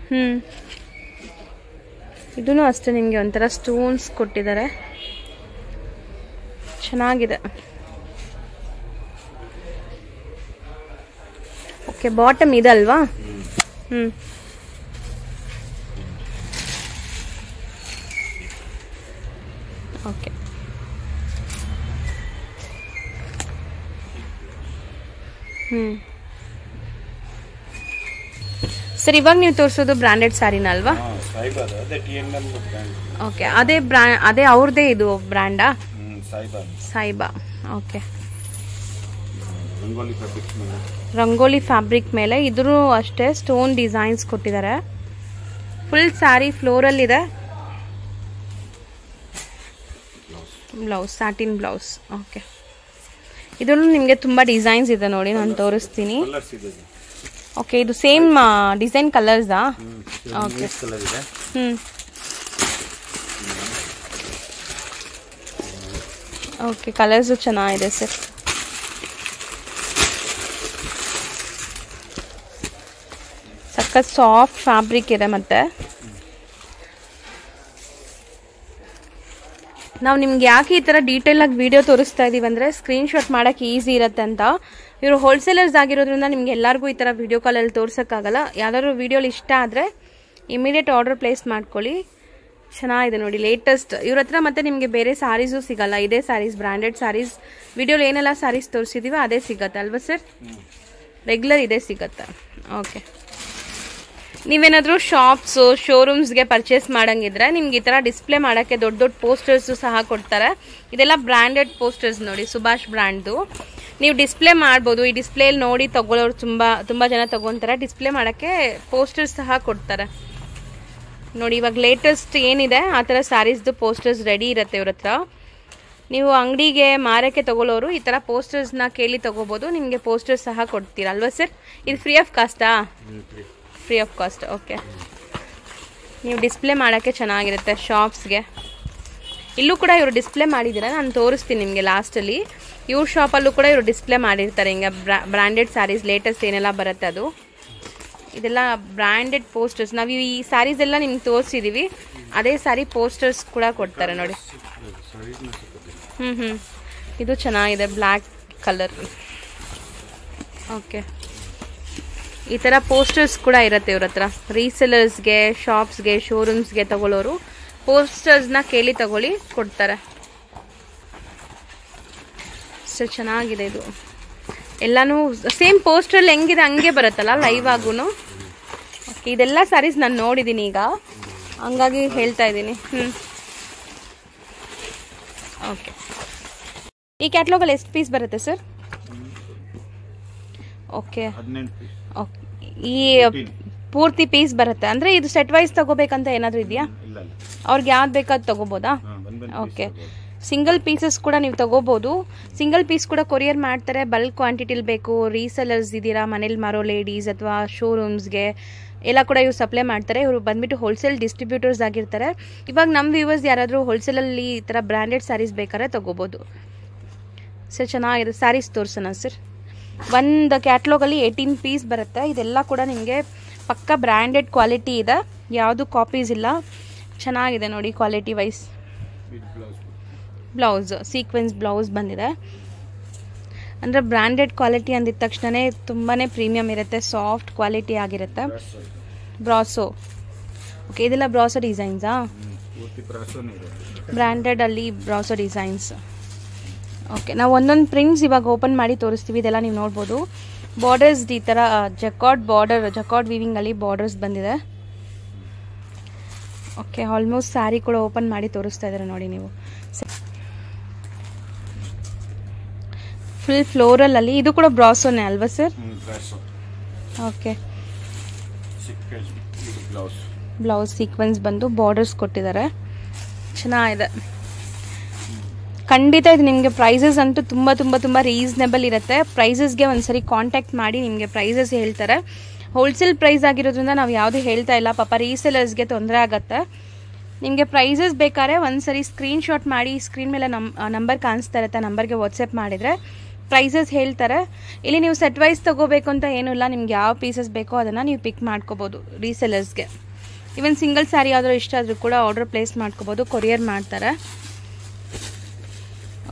ಹ್ಞೂ ಇದೂ ಅಷ್ಟೇ ನಿಮಗೆ ಒಂಥರ ಸ್ಟೋನ್ಸ್ ಕೊಟ್ಟಿದ್ದಾರೆ. ಚೆನ್ನಾಗಿದೆ. ಓಕೆ ಬಾಟಮ್ ಇದಲ್ವಾ ಹ್ಞೂ ಓಕೆ ಹ್ಞೂ ಸರ್ ಇವಾಗ ನೀವು ತೋರಿಸೋದು ಬ್ರ್ಯಾಂಡೆಡ್ ಸ್ಯಾರಿನ ಅಲ್ವಾ? ಓಕೆ ಅದೇ ಬ್ರಾ ಅದೇ ಅವ್ರದೇ ಇದು ಬ್ರ್ಯಾಂಡಾ ಸಾಯಿಬಾ. ಓಕೆ ರಂಗೋಲಿ ಫ್ಯಾಬ್ರಿಕ್ ಮೇಲೆ. ಇದ್ರೂ ಅಷ್ಟೇ ಸ್ಟೋನ್ ಡಿಸೈನ್ಸ್ ಕೊಟ್ಟಿದ್ದಾರೆ. ಫುಲ್ ಸ್ಯಾರಿ ಫ್ಲೋರಲ್ ಇದೆ. ಬ್ಲೌಸ್ ಸ್ಯಾಟಿನ್ ಬ್ಲೌಸ್ ಓಕೆ ಇದರಲ್ಲೂ ನಿಮಗೆ ತುಂಬ ಡಿಸೈನ್ಸ್ ಇದೆ ನೋಡಿ ನಾನು ತೋರಿಸ್ತೀನಿ. ಓಕೆ ಇದು ಸೇಮ್ ಡಿಸೈನ್ ಕಲರ್ಸಾ ಓಕೆ ಕಲರ್ ಇದೆ ಹ್ಞೂ ಓಕೆ ಕಲರ್ಸು ಚೆನ್ನಾಗಿದೆ ಸರ್ ಸಖತ್ ಸಾಫ್ಟ್ ಫ್ಯಾಬ್ರಿಕ್ ಇದೆ ಮತ್ತೆ ನಾವು ನಿಮ್ಗೆ ಯಾಕೆ ಈ ಥರ ಡೀಟೇಲ್ ಆಗಿ ವಿಡಿಯೋ ತೋರಿಸ್ತಾ ಇದೀವಿ ಅಂದರೆ ಸ್ಕ್ರೀನ್ಶಾಟ್ ಮಾಡೋಕ್ಕೆ ಈಸಿ ಇರುತ್ತೆ ಅಂತ ಇವರು ಹೋಲ್ಸೇಲರ್ಸ್ ಆಗಿರೋದ್ರಿಂದ ನಿಮ್ಗೆ ಎಲ್ಲರಿಗೂ ಈ ಥರ ವಿಡಿಯೋ ಕಾಲಲ್ಲಿ ತೋರ್ಸೋಕ್ಕಾಗಲ್ಲ. ಯಾವ್ದಾದ್ರು ವೀಡಿಯೋಲಿ ಇಷ್ಟ ಆದರೆ ಇಮಿಡಿಯೇಟ್ ಆರ್ಡರ್ ಪ್ಲೇಸ್ ಮಾಡ್ಕೊಳ್ಳಿ. ಚೆನ್ನಾಗಿದೆ ನೋಡಿ ಲೇಟೆಸ್ಟ್ ಇವ್ರ ಹತ್ರ ಮತ್ತೆ ನಿಮಗೆ ಬೇರೆ ಸ್ಯಾರೀಸು ಸಿಗಲ್ಲ. ಇದೇ ಸ್ಯಾರೀಸ್ ಬ್ರ್ಯಾಂಡೆಡ್ ಸ್ಯಾರೀಸ್ ವಿಡಿಯೋಲಿ ಏನೆಲ್ಲ ಸ್ಯಾರೀಸ್ ತೋರಿಸಿದೀವಿ ಅದೇ ಸಿಗತ್ತೆ ಅಲ್ವಾ ಸರ್ ರೆಗ್ಯುಲರ್ ಇದೇ ಸಿಗತ್ತೆ. ಓಕೆ ನೀವೇನಾದರೂ ಶಾಪ್ಸು ಶೋರೂಮ್ಸ್ಗೆ ಪರ್ಚೇಸ್ ಮಾಡಂಗಿದ್ರೆ ನಿಮ್ಗೆ ಈ ಥರ ಡಿಸ್ಪ್ಲೇ ಮಾಡೋಕ್ಕೆ ದೊಡ್ಡ ದೊಡ್ಡ ಪೋಸ್ಟರ್ಸು ಸಹ ಕೊಡ್ತಾರೆ. ಇದೆಲ್ಲ ಬ್ರ್ಯಾಂಡೆಡ್ ಪೋಸ್ಟರ್ಸ್ ನೋಡಿ, ಸುಭಾಷ್ ಬ್ರ್ಯಾಂಡ್ದು ನೀವು ಡಿಸ್ಪ್ಲೇ ಮಾಡ್ಬೋದು. ಈ ಡಿಸ್ಪ್ಲೇಲಿ ನೋಡಿ ತಗೊಳ್ಳೋರು ತುಂಬ ತುಂಬ ಜನ ತಗೊತಾರೆ. ಡಿಸ್ಪ್ಲೇ ಮಾಡೋಕ್ಕೆ ಪೋಸ್ಟರ್ಸ್ ಸಹ ಕೊಡ್ತಾರೆ. ನೋಡಿ, ಇವಾಗ ಲೇಟೆಸ್ಟ್ ಏನಿದೆ, ಆ ಥರ ಸ್ಯಾರೀಸ್ದು ಪೋಸ್ಟರ್ಸ್ ರೆಡಿ ಇರುತ್ತೆ ಇವ್ರ ಹತ್ರ. ನೀವು ಅಂಗಡಿಗೆ ಮಾರಕ್ಕೆ ತಗೊಳ್ಳೋರು ಈ ಥರ ಪೋಸ್ಟರ್ಸ್ನ ಕೇಳಿ ತಗೋಬೋದು. ನಿಮಗೆ ಪೋಸ್ಟರ್ಸ್ ಸಹ ಕೊಡ್ತೀರಾ. ಅಲ್ವಾ ಸರ್ ಇದು ಫ್ರೀ ಆಫ್ ಕಾಸ್ಟಾ ಫ್ರೀ ಆಫ್ ಕಾಸ್ಟ್ ಓಕೆ ನೀವು ಡಿಸ್ಪ್ಲೇ ಮಾಡೋಕ್ಕೆ ಚೆನ್ನಾಗಿರುತ್ತೆ ಶಾಪ್ಸ್ಗೆ ಇಲ್ಲೂ ಕೂಡ ಇವರು ಡಿಸ್ಪ್ಲೇ ಮಾಡಿದ್ದೀರಾ? ನಾನು ತೋರಿಸ್ತೀನಿ ನಿಮಗೆ ಲಾಸ್ಟಲ್ಲಿ ಇವ್ರ ಶಾಪಲ್ಲೂ ಕೂಡ ಇವರು ಡಿಸ್ಪ್ಲೇ ಮಾಡಿರ್ತಾರೆ. ಹಿಂಗೆ ಬ್ರ್ಯಾಂಡೆಡ್ ಸ್ಯಾರೀಸ್ ಲೇಟೆಸ್ಟ್ ಏನೆಲ್ಲ ಬರುತ್ತೆ ಅದು. ಇದೆಲ್ಲ ಬ್ರ್ಯಾಂಡೆಡ್ ಪೋಸ್ಟರ್ಸ್ ನಾವು ಈ ಸ್ಯಾರೀಸ್ ಎಲ್ಲ ನಿಮ್ಗೆ ತೋರಿಸಿದೀವಿ. ಅದೇ ಸ್ಯಾರಿ ಪೋಸ್ಟರ್ಸ್ ಕೂಡ ಕೊಡ್ತಾರೆ ನೋಡಿ. ಹ್ಞೂ ಹ್ಞೂ ಇದು ಚೆನ್ನಾಗಿದೆ ಬ್ಲ್ಯಾಕ್ ಕಲರ್ ಓಕೆ ಈ ಥರ ಪೋಸ್ಟರ್ಸ್ ಕೂಡ ಇರುತ್ತೆ ಇವ್ರ ಹತ್ರ. ರೀಸೆಲರ್ಸ್ಗೆ ಶಾಪ್ಸ್ಗೆ ಶೋರೂಮ್ಸ್ಗೆ ತಗೊಳ್ಳೋರು ಪೋಸ್ಟರ್ಸ್ನ ಕೇಳಿ ತಗೊಳ್ಳಿ ಕೊಡ್ತಾರೆ. ಚೆನ್ನಾಗಿದೆ ಇದು. ಎಲ್ಲಾನು ಸೇಮ್ ಪೋಸ್ಟ್ರಲ್ಲಿ ಹೆಂಗಿದೆ ಹಂಗೆ ಬರುತ್ತಲ್ಲ ಲೈವ್ ಆಗೂ ಓಕೆ ಇದೆಲ್ಲ ಸ್ಯಾರೀಸ್ ನಾನು ನೋಡಿದ್ದೀನಿ ಈಗ. ಹಂಗಾಗಿ ಹೇಳ್ತಾ ಇದ್ದೀನಿ. ಹ್ಞೂ ಓಕೆ ಈ ಕ್ಯಾಟ್ಲಾಗಲ್ಲಿ ಎಷ್ಟು ಪೀಸ್ ಬರುತ್ತೆ ಸರ್ ಓಕೆ ಓಕೆ ಈ ಪೂರ್ತಿ ಪೀಸ್ ಬರುತ್ತೆ. ಅಂದರೆ ಇದು ಸೆಟ್ ವೈಸ್ ತಗೋಬೇಕಂತ ಏನಾದರೂ ಇದೆಯಾ? ಅವ್ರಿಗೆ ಯಾವ್ದು ಬೇಕಾದ್ ತಗೋಬೋದಾ? ಬಂದ್ ಬಂದ್ ಓಕೆ ಸಿಂಗಲ್ ಪೀಸಸ್ ಕೂಡ ನೀವು ತಗೋಬೋದು. ಸಿಂಗಲ್ ಪೀಸ್ ಕೂಡ ಕೊರಿಯರ್ ಮಾಡ್ತಾರೆ. ಬಲ್ಕ್ ಕ್ವಾಂಟಿಟಿಲಿ ಬೇಕು. ರೀಸೆಲರ್ಸ್ ಇದ್ದೀರಾ ಮನೇಲಿ ಮಾರೋ ಲೇಡೀಸ್ ಅಥವಾ ಶೋರೂಮ್ಸ್ಗೆ ಎಲ್ಲ ಕೂಡ ಇವ್ರು ಸಪ್ಲೈ ಮಾಡ್ತಾರೆ. ಇವರು ಬಂದ್ಬಿಟ್ಟು ಹೋಲ್ಸೇಲ್ ಡಿಸ್ಟ್ರಿಬ್ಯೂಟರ್ಸ್ ಆಗಿರ್ತಾರೆ. ಇವಾಗ ನಮ್ಮ ವ್ಯೂವರ್ಸ್ ಯಾರಾದರೂ ಹೋಲ್ಸೇಲಲ್ಲಿ ಈ ಥರ ಬ್ರ್ಯಾಂಡೆಡ್ ಸ್ಯಾರೀಸ್ ಬೇಕಾದ್ರೆ ತೊಗೋಬೋದು. ಸರ್ ಚೆನ್ನಾಗಿದೆ. ಸ್ಯಾರೀಸ್ ತೋರಿಸೋಣ ಸರ್ ಒಂದು ಕ್ಯಾಟ್ಲಾಗಲ್ಲಿ ಏಯ್ಟೀನ್ ಪೀಸ್ ಬರುತ್ತೆ. ಇದೆಲ್ಲ ಕೂಡ ನಿಮಗೆ ಪಕ್ಕ ಬ್ರ್ಯಾಂಡೆಡ್ ಕ್ವಾಲಿಟಿ ಇದೆ. ಯಾವುದು ಕಾಪೀಸ್ ಇಲ್ಲ. ಚೆನ್ನಾಗಿದೆ ನೋಡಿ quality wise blouse sequence blouse ಬಂದಿದೆ. ಅಂದರೆ ಬ್ರ್ಯಾಂಡೆಡ್ ಕ್ವಾಲಿಟಿ ಅಂದಿದ ತಕ್ಷಣವೇ ತುಂಬಾ ಪ್ರೀಮಿಯಮ್ ಇರುತ್ತೆ ಸಾಫ್ಟ್ ಕ್ವಾಲಿಟಿ ಆಗಿರುತ್ತೆ. ಬ್ರಾಸೋ ಓಕೆ ಇದೆಲ್ಲ ಬ್ರಾಸೋ ಡಿಸೈನ್ಸಾ ಬ್ರ್ಯಾಂಡೆಡಲ್ಲಿ ಬ್ರಾಸೋ ಡಿಸೈನ್ಸ್ ಓಕೆ ನಾವು ಒಂದೊಂದು ಪ್ರಿಂಟ್ಸ್ ಇವಾಗ ಓಪನ್ ಮಾಡಿ ತೋರಿಸ್ತೀವಿ, ಇದೆಲ್ಲ ನೀವು ನೋಡ್ಬೋದು. ಬಾರ್ಡರ್ಸ್ ಈ ಥರ ಜಕಾಟ್ ಬಾರ್ಡರ್ ಜಕಾಟ್ ವೀವಿಂಗಲ್ಲಿ ಬಾರ್ಡರ್ಸ್ ಬಂದಿದೆ. ಓಕೆ ಆಲ್ಮೋಸ್ಟ್ ಸ್ಯಾರಿ ಕೂಡ ಓಪನ್ ಮಾಡಿ ತೋರಿಸ್ತಾ ಇದ್ದಾರೆ ನೋಡಿ ನೀವು. ಫುಲ್ ಫ್ಲೋರಲಲ್ಲಿ ಇದು ಕೂಡ ಬ್ರಾಸೋನೇ ಅಲ್ವಾ ಸರ್ ಓಕೆ ಬ್ಲೌಸ್. ಸೀಕ್ವೆನ್ಸ್ ಬಂದು ಬಾರ್ಡರ್ಸ್ ಕೊಟ್ಟಿದ್ದಾರೆ. ಚೆನ್ನಾಗಿದೆ. ಖಂಡಿತ ಇದು ನಿಮಗೆ ಪ್ರೈಸಸ್ ಅಂತೂ ತುಂಬ ತುಂಬ ತುಂಬ ರೀಸನೇಬಲ್ ಇರುತ್ತೆ. ಪ್ರೈಸಸ್ಗೆ ಒಂದ್ಸರಿ ಕಾಂಟ್ಯಾಕ್ಟ್ ಮಾಡಿ ನಿಮಗೆ ಪ್ರೈಸಸ್ ಹೇಳ್ತಾರೆ. ಹೋಲ್ಸೇಲ್ ಪ್ರೈಸ್ ಆಗಿರೋದ್ರಿಂದ ನಾವು ಯಾವುದು ಹೇಳ್ತಾ ಇಲ್ಲ. ಪಾಪ ರೀಸೇಲರ್ಸ್ಗೆ ತೊಂದರೆ ಆಗುತ್ತೆ. ನಿಮಗೆ ಪ್ರೈಸಸ್ ಬೇಕಾದ್ರೆ ಒಂದ್ಸರಿ ಸ್ಕ್ರೀನ್ ಶಾಟ್ ಮಾಡಿ ಸ್ಕ್ರೀನ್ ಮೇಲೆ ನಂಬರ್ ಕಾಣಿಸ್ತಾ ಇರುತ್ತೆ. ನಂಬರ್ಗೆ ವಾಟ್ಸಪ್ ಮಾಡಿದರೆ. ಪ್ರೈಸಸ್ ಹೇಳ್ತಾರೆ. ಇಲ್ಲಿ ನೀವು ಸೆಟ್ ವೈಸ್ ತೊಗೋಬೇಕು ಅಂತ ಏನೂ ಇಲ್ಲ. ನಿಮ್ಗೆ ಯಾವ ಪೀಸಸ್ ಬೇಕೋ ಅದನ್ನು ನೀವು ಪಿಕ್ ಮಾಡ್ಕೋಬೋದು ರೀಸೆಲರ್ಸ್ಗೆ ಈವನ್ ಸಿಂಗಲ್ ಸ್ಯಾರಿ ಆದರೂ ಇಷ್ಟ ಆದರೂ ಕೂಡ ಆರ್ಡರ್ ಪ್ಲೇಸ್ ಮಾಡ್ಕೋಬೋದು ಕೊರಿಯರ್ ಮಾಡ್ತಾರೆ.